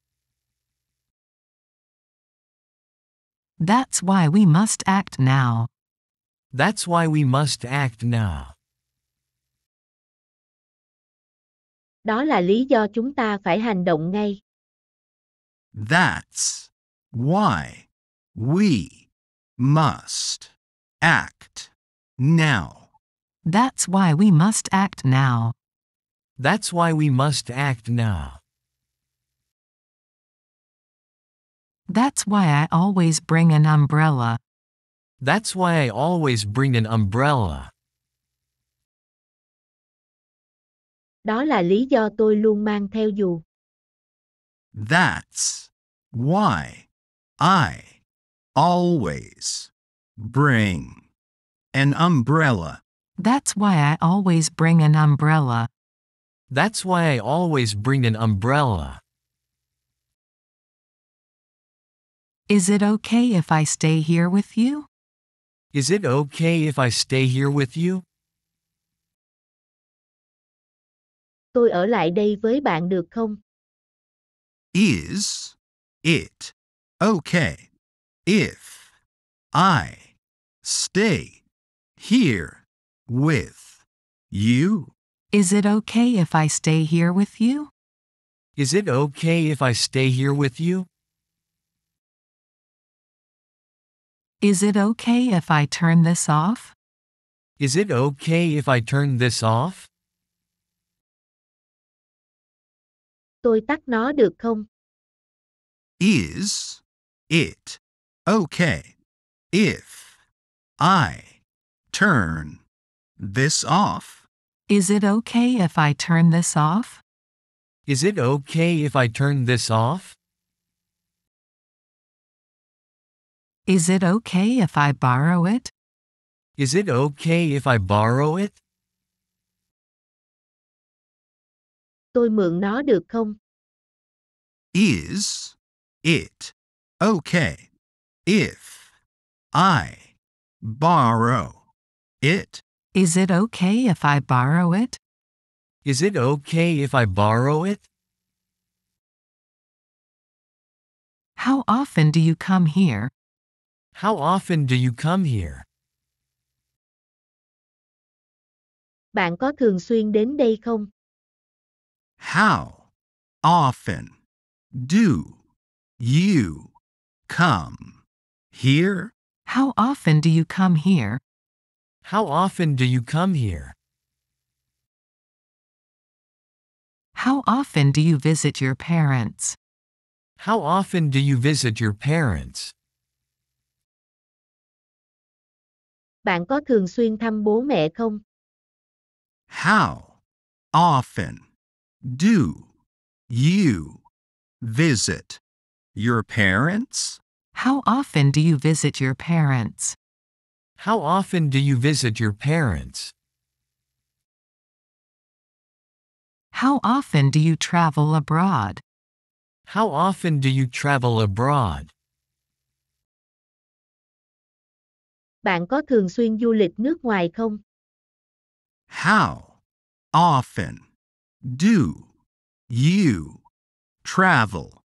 S1: That's why we must act now.
S2: That's why we must act now.
S3: Đó là lý do chúng ta phải hành động ngay.
S4: That's why we must act now.
S1: That's why we must act now.
S2: That's why we must act now.
S1: That's why I always bring an umbrella.
S2: That's why I always bring an umbrella.
S3: Đó là lý do tôi luôn mang theo dù.
S4: That's why I always bring an umbrella.
S1: That's why I always bring an umbrella.
S2: That's why I always bring an umbrella.
S1: Is it okay if I stay here with you?
S2: Is it okay if I stay here with you?
S3: Tôi ở lại đây với bạn được không?
S4: Is it okay if I stay here with you?
S1: Is it okay if I stay here with you?
S2: Is it okay if I stay here with you?
S1: Is it okay if I turn this off?
S2: Is it okay if I turn this off?
S3: Tôi tắt nó được không?
S4: Is it okay if I turn this off?
S1: Is it okay if I turn this off?
S2: Is it okay if I turn this off?
S1: Is it okay if I borrow it?
S2: Is it okay if I borrow it?
S3: Tôi mượn nó được không?
S4: Is it okay if I borrow it?
S1: Is it okay if I borrow it?
S2: Is it okay if I borrow it?
S1: How often do you come here?
S2: How often do you come here?
S3: Bạn có thường xuyên đến đây không?
S4: How often do you come here?
S1: How often do you come here?
S2: How often do you come here?
S1: How often do you visit your parents?
S2: How often do you visit your parents?
S3: Bạn có thường xuyên thăm bố mẹ không?
S4: How often do you visit your parents?
S1: How often do you visit your parents?
S2: How often do you visit your parents?
S1: How often do you travel abroad?
S2: How often do you travel abroad?
S3: Bạn có thường xuyên du lịch nước ngoài không?
S4: How often do you travel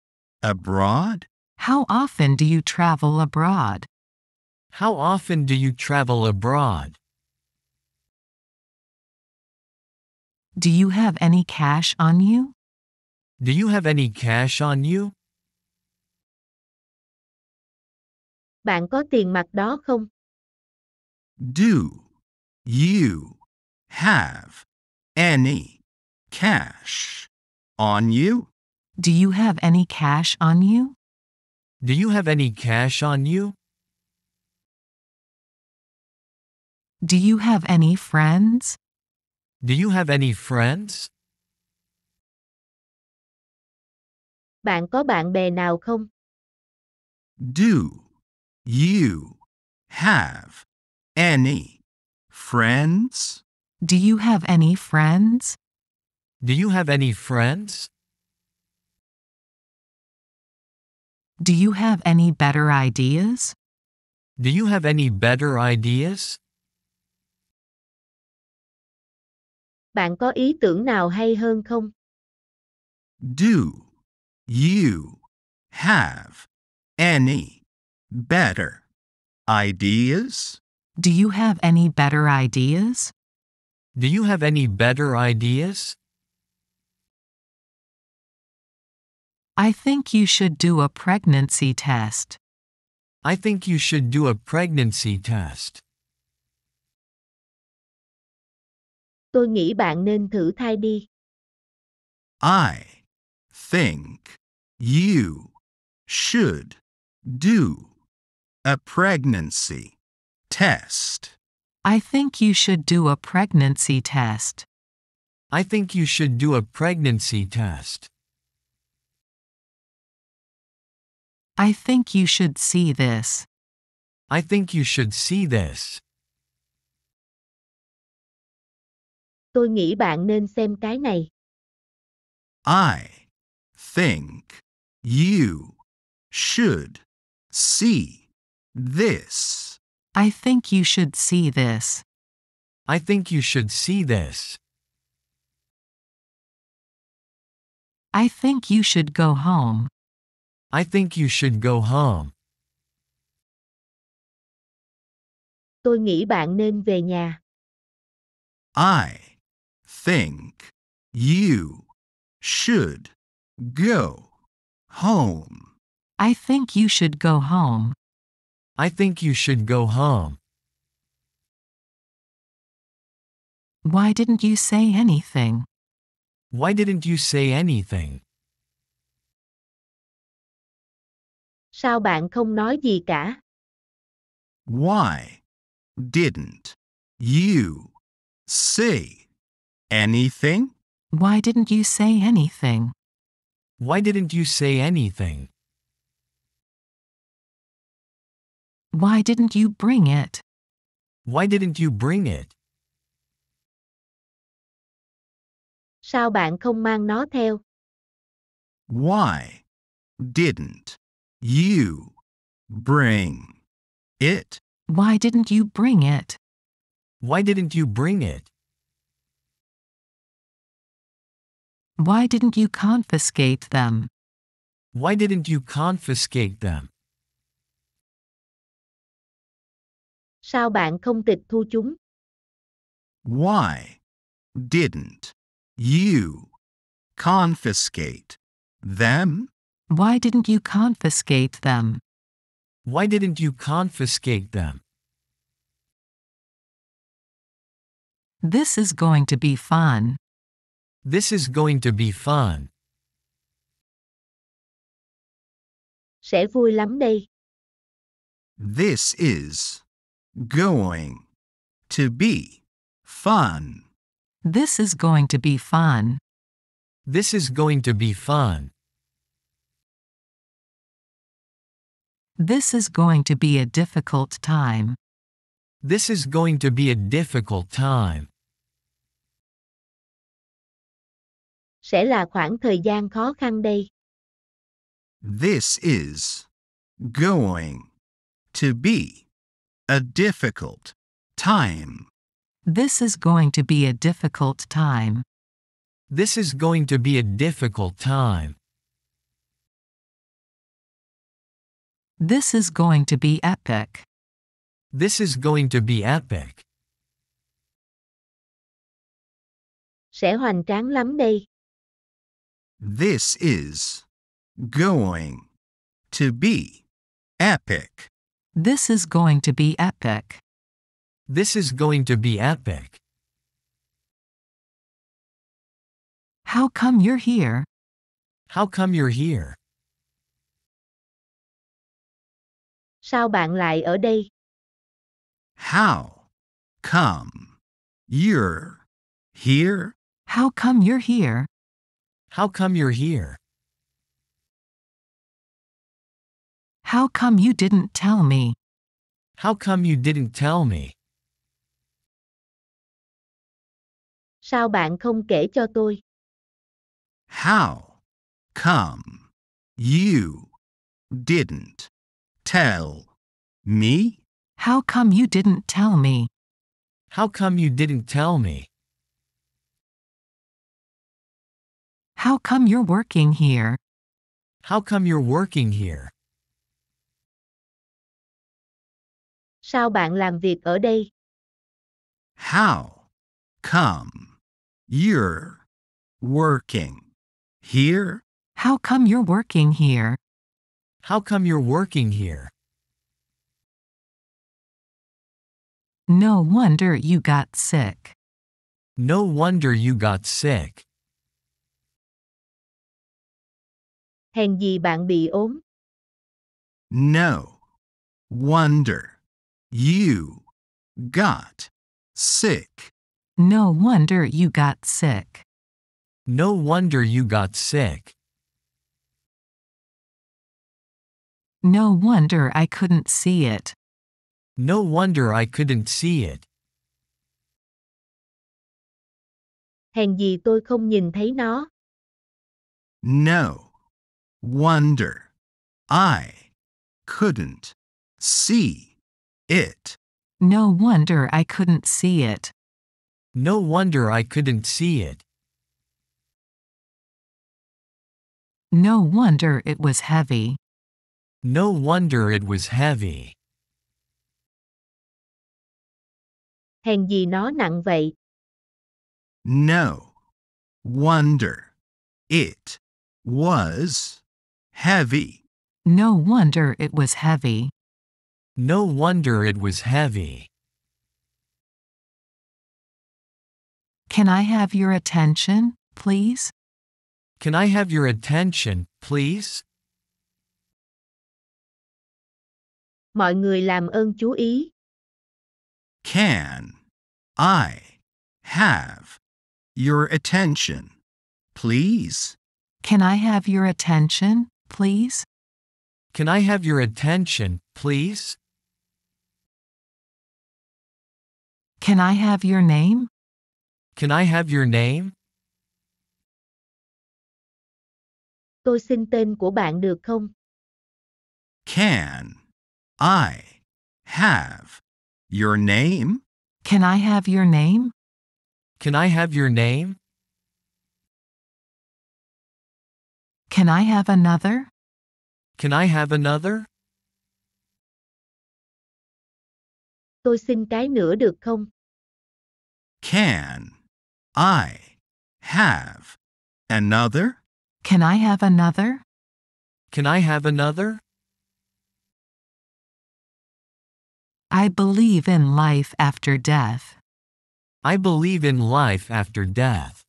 S4: abroad?
S1: How often do you travel abroad?
S2: How often do you travel abroad?
S1: Do you have any cash on you?
S2: Do you have any cash on you?
S3: Bạn có tiền mặt đó không?
S4: Do you have any cash on you?
S1: Do you have any cash on you?
S2: Do you have any cash on you?
S1: Do you have any friends?
S2: Do you have any friends?
S3: Bạn có bạn bè nào không?
S4: Do you have any friends?
S1: Do you have any friends?
S2: Do you have any friends?
S1: Do you have any better ideas?
S2: Do you have any better ideas?
S3: Bạn có ý tưởng nào hay hơn không?
S4: Do you have any better ideas?
S1: Do you have any better ideas?
S2: Do you have any better ideas?
S1: I think you should do a pregnancy test.
S2: I think you should do a pregnancy test.
S3: Tôi nghĩ bạn nên thử thai đi.
S4: I think you should do a pregnancy test.
S1: I think you should do a pregnancy test.
S2: I think you should do a pregnancy test.
S1: I think you should see this.
S2: I think you should see this.
S3: Tôi nghĩ bạn nên xem cái này.
S4: I think you should see this.
S1: I think you should see this.
S2: I think you should see this.
S1: I think you should go home.
S2: I think you should go home.
S3: Tôi nghĩ bạn nên về nhà.
S4: I think you should go home.
S1: I think you should go home.
S2: I think you should go home.
S1: Why didn't you say anything?
S2: Why didn't you say anything?
S3: Sao bạn không nói gì cả?
S4: Why didn't you say anything?
S1: Why didn't you say anything?
S2: Why didn't you say anything?
S1: Why didn't you bring it?
S2: Why didn't you bring it?
S3: Sao bạn không mang nó theo?
S4: Why didn't you bring it?
S1: Why didn't you bring it?
S2: Why didn't you bring it?
S1: Why didn't you confiscate them?
S2: Why didn't you confiscate them?
S3: Sao bạn không tịch thu chúng?
S4: Why didn't you confiscate them?
S1: Why didn't you confiscate them?
S2: Why didn't you confiscate them?
S1: This is going to be fun.
S2: This is going to be fun.
S3: Sẽ vui lắm đây.
S4: This is going to be fun.
S1: This is going to be fun.
S2: This is going to be fun.
S1: This is going to be a difficult time.
S2: This is going to be a difficult time.
S3: Sẽ là khoảng thời gian khó khăn đây.
S4: This is going to be a difficult time.
S1: This is going to be a difficult time.
S2: This is going to be a difficult time.
S1: This is going to be epic.
S2: This is going to be epic.
S3: Sẽ hoành tráng lắm đây.
S4: This is going to be epic.
S1: This is going to be epic.
S2: This is going to be epic.
S1: How come you're here?
S2: How come you're here?
S3: Sao bạn lại ở đây?
S4: How come you're here?
S1: How come you're here?
S2: How come you're here?
S1: How come you didn't tell me?
S2: How come you didn't tell me?
S3: Sao bạn không kể cho tôi?
S4: How come you didn't tell me?
S1: How come you didn't tell me?
S2: How come you didn't tell me?
S1: How come you're working here?
S2: How come you're working here?
S3: Sao bạn làm việc ở đây?
S4: How come you're working here?
S1: How come you're working here?
S2: How come you're working here?
S1: No wonder you got sick.
S2: No wonder you got sick.
S3: Hèn gì bạn bị ốm?
S4: No wonder you got sick.
S1: No wonder you got sick.
S2: No wonder you got sick.
S1: No wonder I couldn't see it.
S2: No wonder I couldn't see it.
S3: Hèn gì tôi không nhìn thấy nó?
S4: No wonder I couldn't see it.
S1: No wonder I couldn't see it.
S2: No wonder I couldn't see it.
S1: No wonder it was heavy.
S2: No wonder it was heavy.
S3: Hèn gì nó nặng vậy?
S4: No wonder it was heavy.
S1: No wonder it was heavy.
S2: No wonder it was heavy.
S1: Can I have your attention, please?
S2: Can I have your attention, please?
S3: Mọi người làm ơn chú ý.
S4: Can I have your attention, please?
S1: Can I have your attention, please?
S2: Can I have your attention, please?
S1: Can I have your name?
S2: Can I have your name?
S3: Tôi xin tên của bạn được không?
S4: Can I have your name?
S1: Can I have your name?
S2: Can I have your name?
S1: Can I have another?
S2: Can I have another?
S3: Tôi xin cái nữa được không?
S4: Can I have another?
S1: Can I have another?
S2: Can I have another?
S1: I believe in life after death.
S2: I believe in life after death.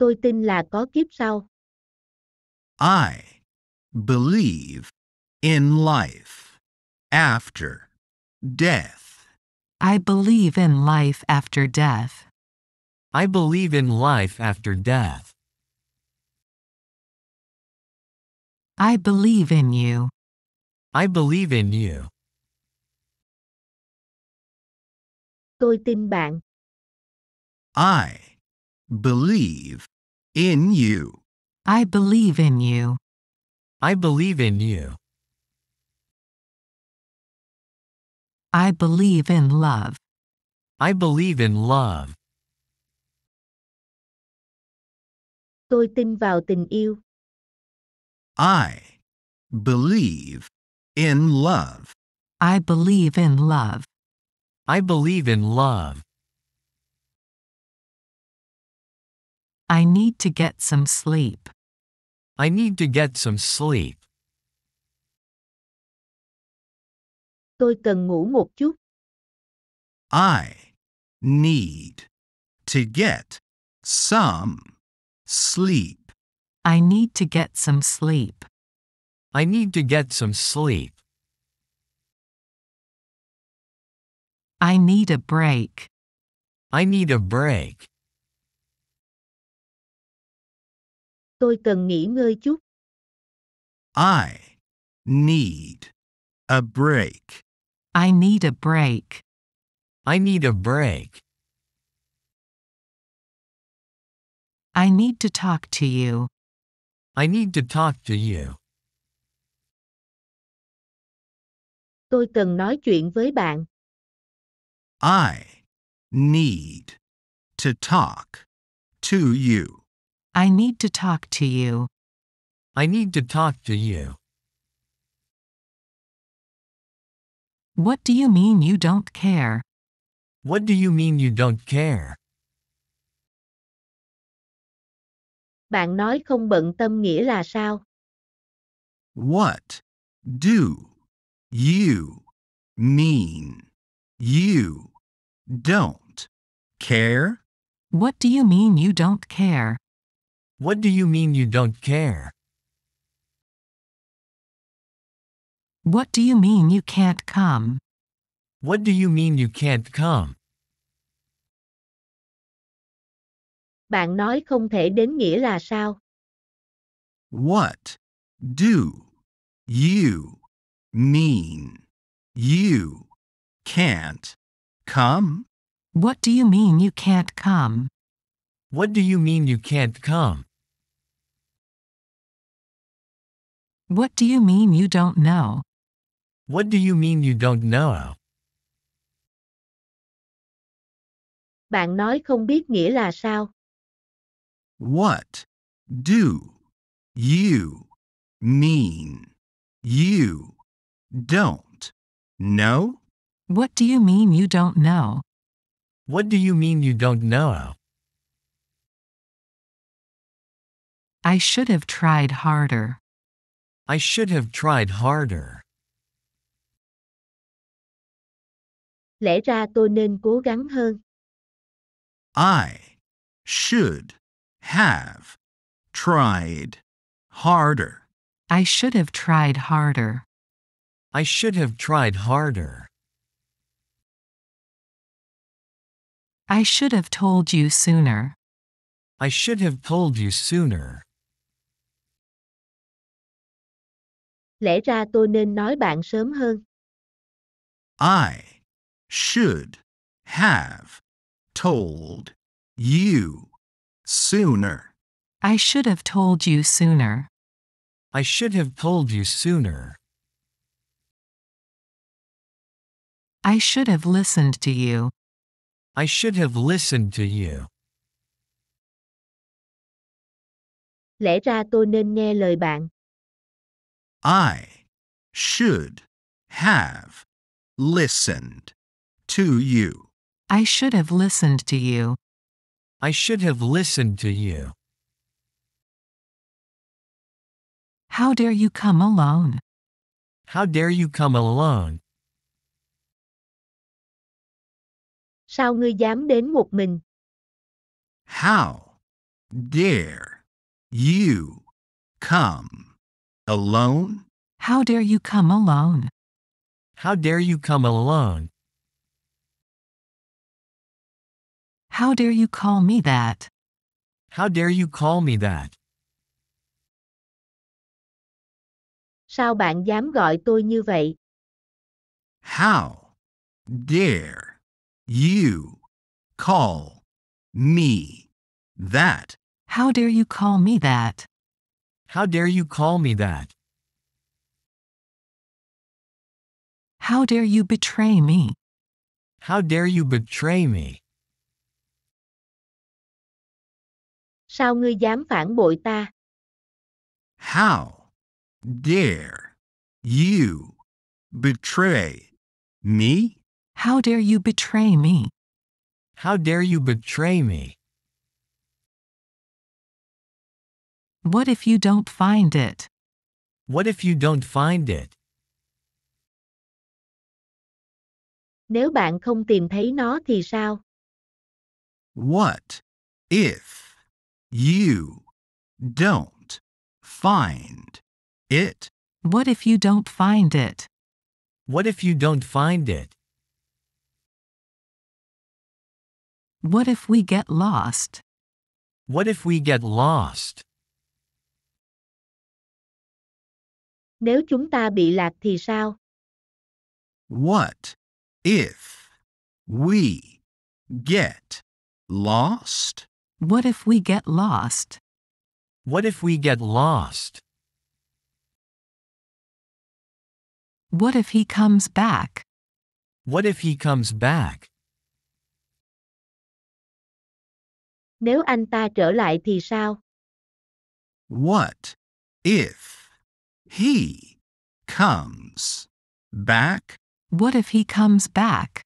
S3: Tôi tin là có kiếp sau.
S4: I believe in life after death.
S1: I believe in life after death.
S2: I believe in life after death.
S1: I believe in you.
S2: I believe in you.
S3: Tôi tin bạn.
S4: I believe in you.
S1: I believe in you.
S2: I believe in you.
S1: I believe in love.
S2: I believe in love.
S3: Tôi tin vào tình yêu.
S4: I believe in love.
S1: I believe in love.
S2: I believe in love.
S1: I need to get some sleep.
S2: I need to get some sleep.
S3: Tôi cần ngủ một chút.
S4: I need to get some sleep.
S1: I need to get some sleep.
S2: I need to get some sleep.
S1: I need a break.
S2: I need a break.
S3: Tôi cần nghỉ ngơi chút.
S4: I need a break.
S1: I need a break.
S2: I need a break.
S1: I need to talk to you.
S2: I need to talk to you.
S3: Tôi cần nói chuyện với bạn.
S4: I need to talk to you.
S1: I need to talk to you.
S2: I need to talk to you.
S1: What do you mean you don't care?
S2: What do you mean you don't care?
S3: Bạn nói không bận tâm nghĩa là sao?
S4: What do you mean you don't care?
S1: What do you mean you don't care?
S2: What do you mean you don't care?
S1: What do you mean you can't come?
S2: What do you mean you can't come?
S3: Bạn nói không thể đến nghĩa là sao?
S4: What do you mean you can't come?
S1: What do you mean you can't come?
S2: What do you mean you can't come?
S1: What do you mean you don't know?
S2: What do you mean you don't know?
S3: Bạn nói không biết nghĩa là sao?
S4: What do you mean you don't know?
S1: What do you mean you don't know?
S2: What do you mean you don't know?
S1: I should have tried harder.
S2: I should have tried harder.
S3: Lẽ ra tôi nên cố gắng hơn.
S4: I should have tried harder.
S1: I should have tried harder.
S2: I should have tried harder.
S1: I should have told you sooner.
S2: I should have told you sooner.
S3: Lẽ ra tôi nên nói bạn sớm hơn.
S4: I should have told you sooner.
S1: I should have told you sooner.
S2: I should have told you sooner.
S1: I should have listened to you.
S2: I should have listened to you.
S3: Lẽ ra tôi nên nghe lời bạn.
S4: I should have listened to you.
S1: I should have listened to you.
S2: I should have listened to you.
S1: How dare you come alone?
S2: How dare you come alone?
S3: Sao ngươi dám đến một mình?
S4: How dare you come alone?
S1: How dare you come alone?
S2: How dare you come alone?
S1: How dare you call me that?
S2: How dare you call me that?
S3: Sao bạn dám gọi tôi như vậy?
S4: How dare you call me that?
S1: How dare you call me that?
S2: How dare you call me that?
S1: How dare you betray me?
S2: How dare you betray me?
S3: Sao ngươi dám phản bội ta?
S4: How dare you betray me?
S1: How dare you betray me?
S2: How dare you betray me?
S1: What if you don't find it?
S2: What if you don't find it?
S3: Nếu bạn không tìm thấy nó thì sao?
S4: What if you don't find it?
S1: What if you don't find it?
S2: What if you don't find it?
S1: What if we get lost?
S2: What if we get lost?
S3: Nếu chúng ta bị lạc thì sao?
S4: What if we get lost?
S1: What if we get lost?
S2: What if we get lost?
S1: What if he comes back?
S2: What if he comes back?
S3: Nếu anh ta trở lại thì sao?
S4: What if he comes back?
S1: What if he comes back?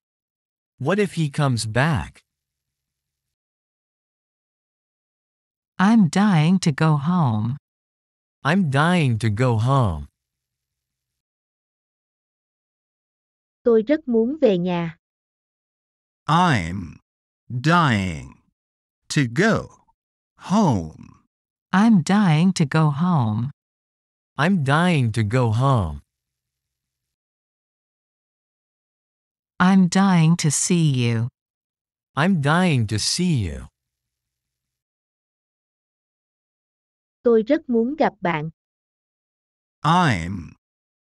S2: What if he comes back?
S1: I'm dying to go home.
S2: I'm dying to go home.
S3: Tôi rất muốn về nhà.
S4: I'm dying to go home.
S1: I'm dying to go home.
S2: I'm dying to go home.
S1: I'm dying to see you.
S2: I'm dying to see you.
S3: Tôi rất muốn gặp bạn.
S4: I'm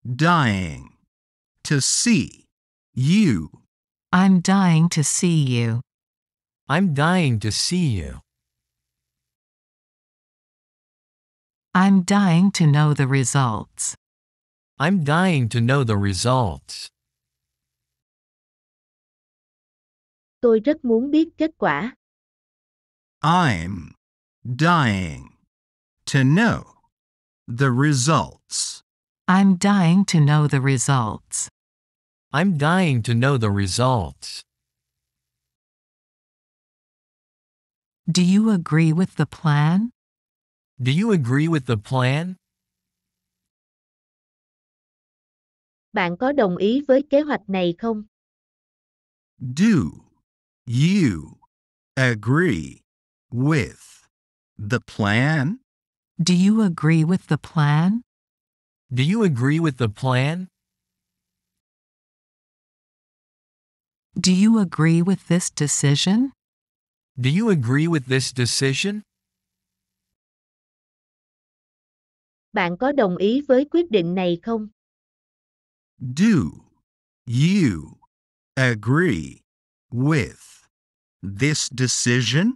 S4: dying to see you.
S1: I'm dying to see you.
S2: I'm dying to see you.
S1: I'm dying to know the results.
S2: I'm dying to know the results.
S3: Tôi rất muốn biết kết quả.
S4: I'm dying to know the results.
S1: I'm dying to know the results.
S2: I'm dying to know the results.
S1: Do you agree with the plan?
S2: Do you agree with the plan?
S3: Bạn có đồng ý với kế hoạch này không?
S4: Do you agree with the plan?
S1: Do you agree with the plan?
S2: Do you agree with the plan?
S1: Do you agree with this decision?
S2: Do you agree with this decision?
S3: Bạn có đồng ý với quyết định này không?
S4: Do you agree with this decision?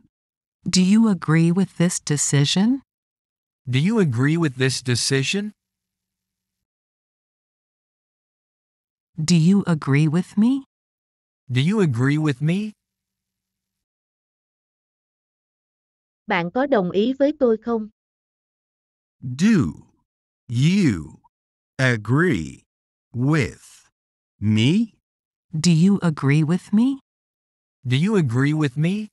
S1: Do you agree with this decision?
S2: Do you agree with this decision?
S1: Do you agree with me?
S2: Do you agree with me?
S3: Bạn có đồng ý với tôi không?
S4: Do you agree with me?
S1: Do you agree with me?
S2: Do you agree with me?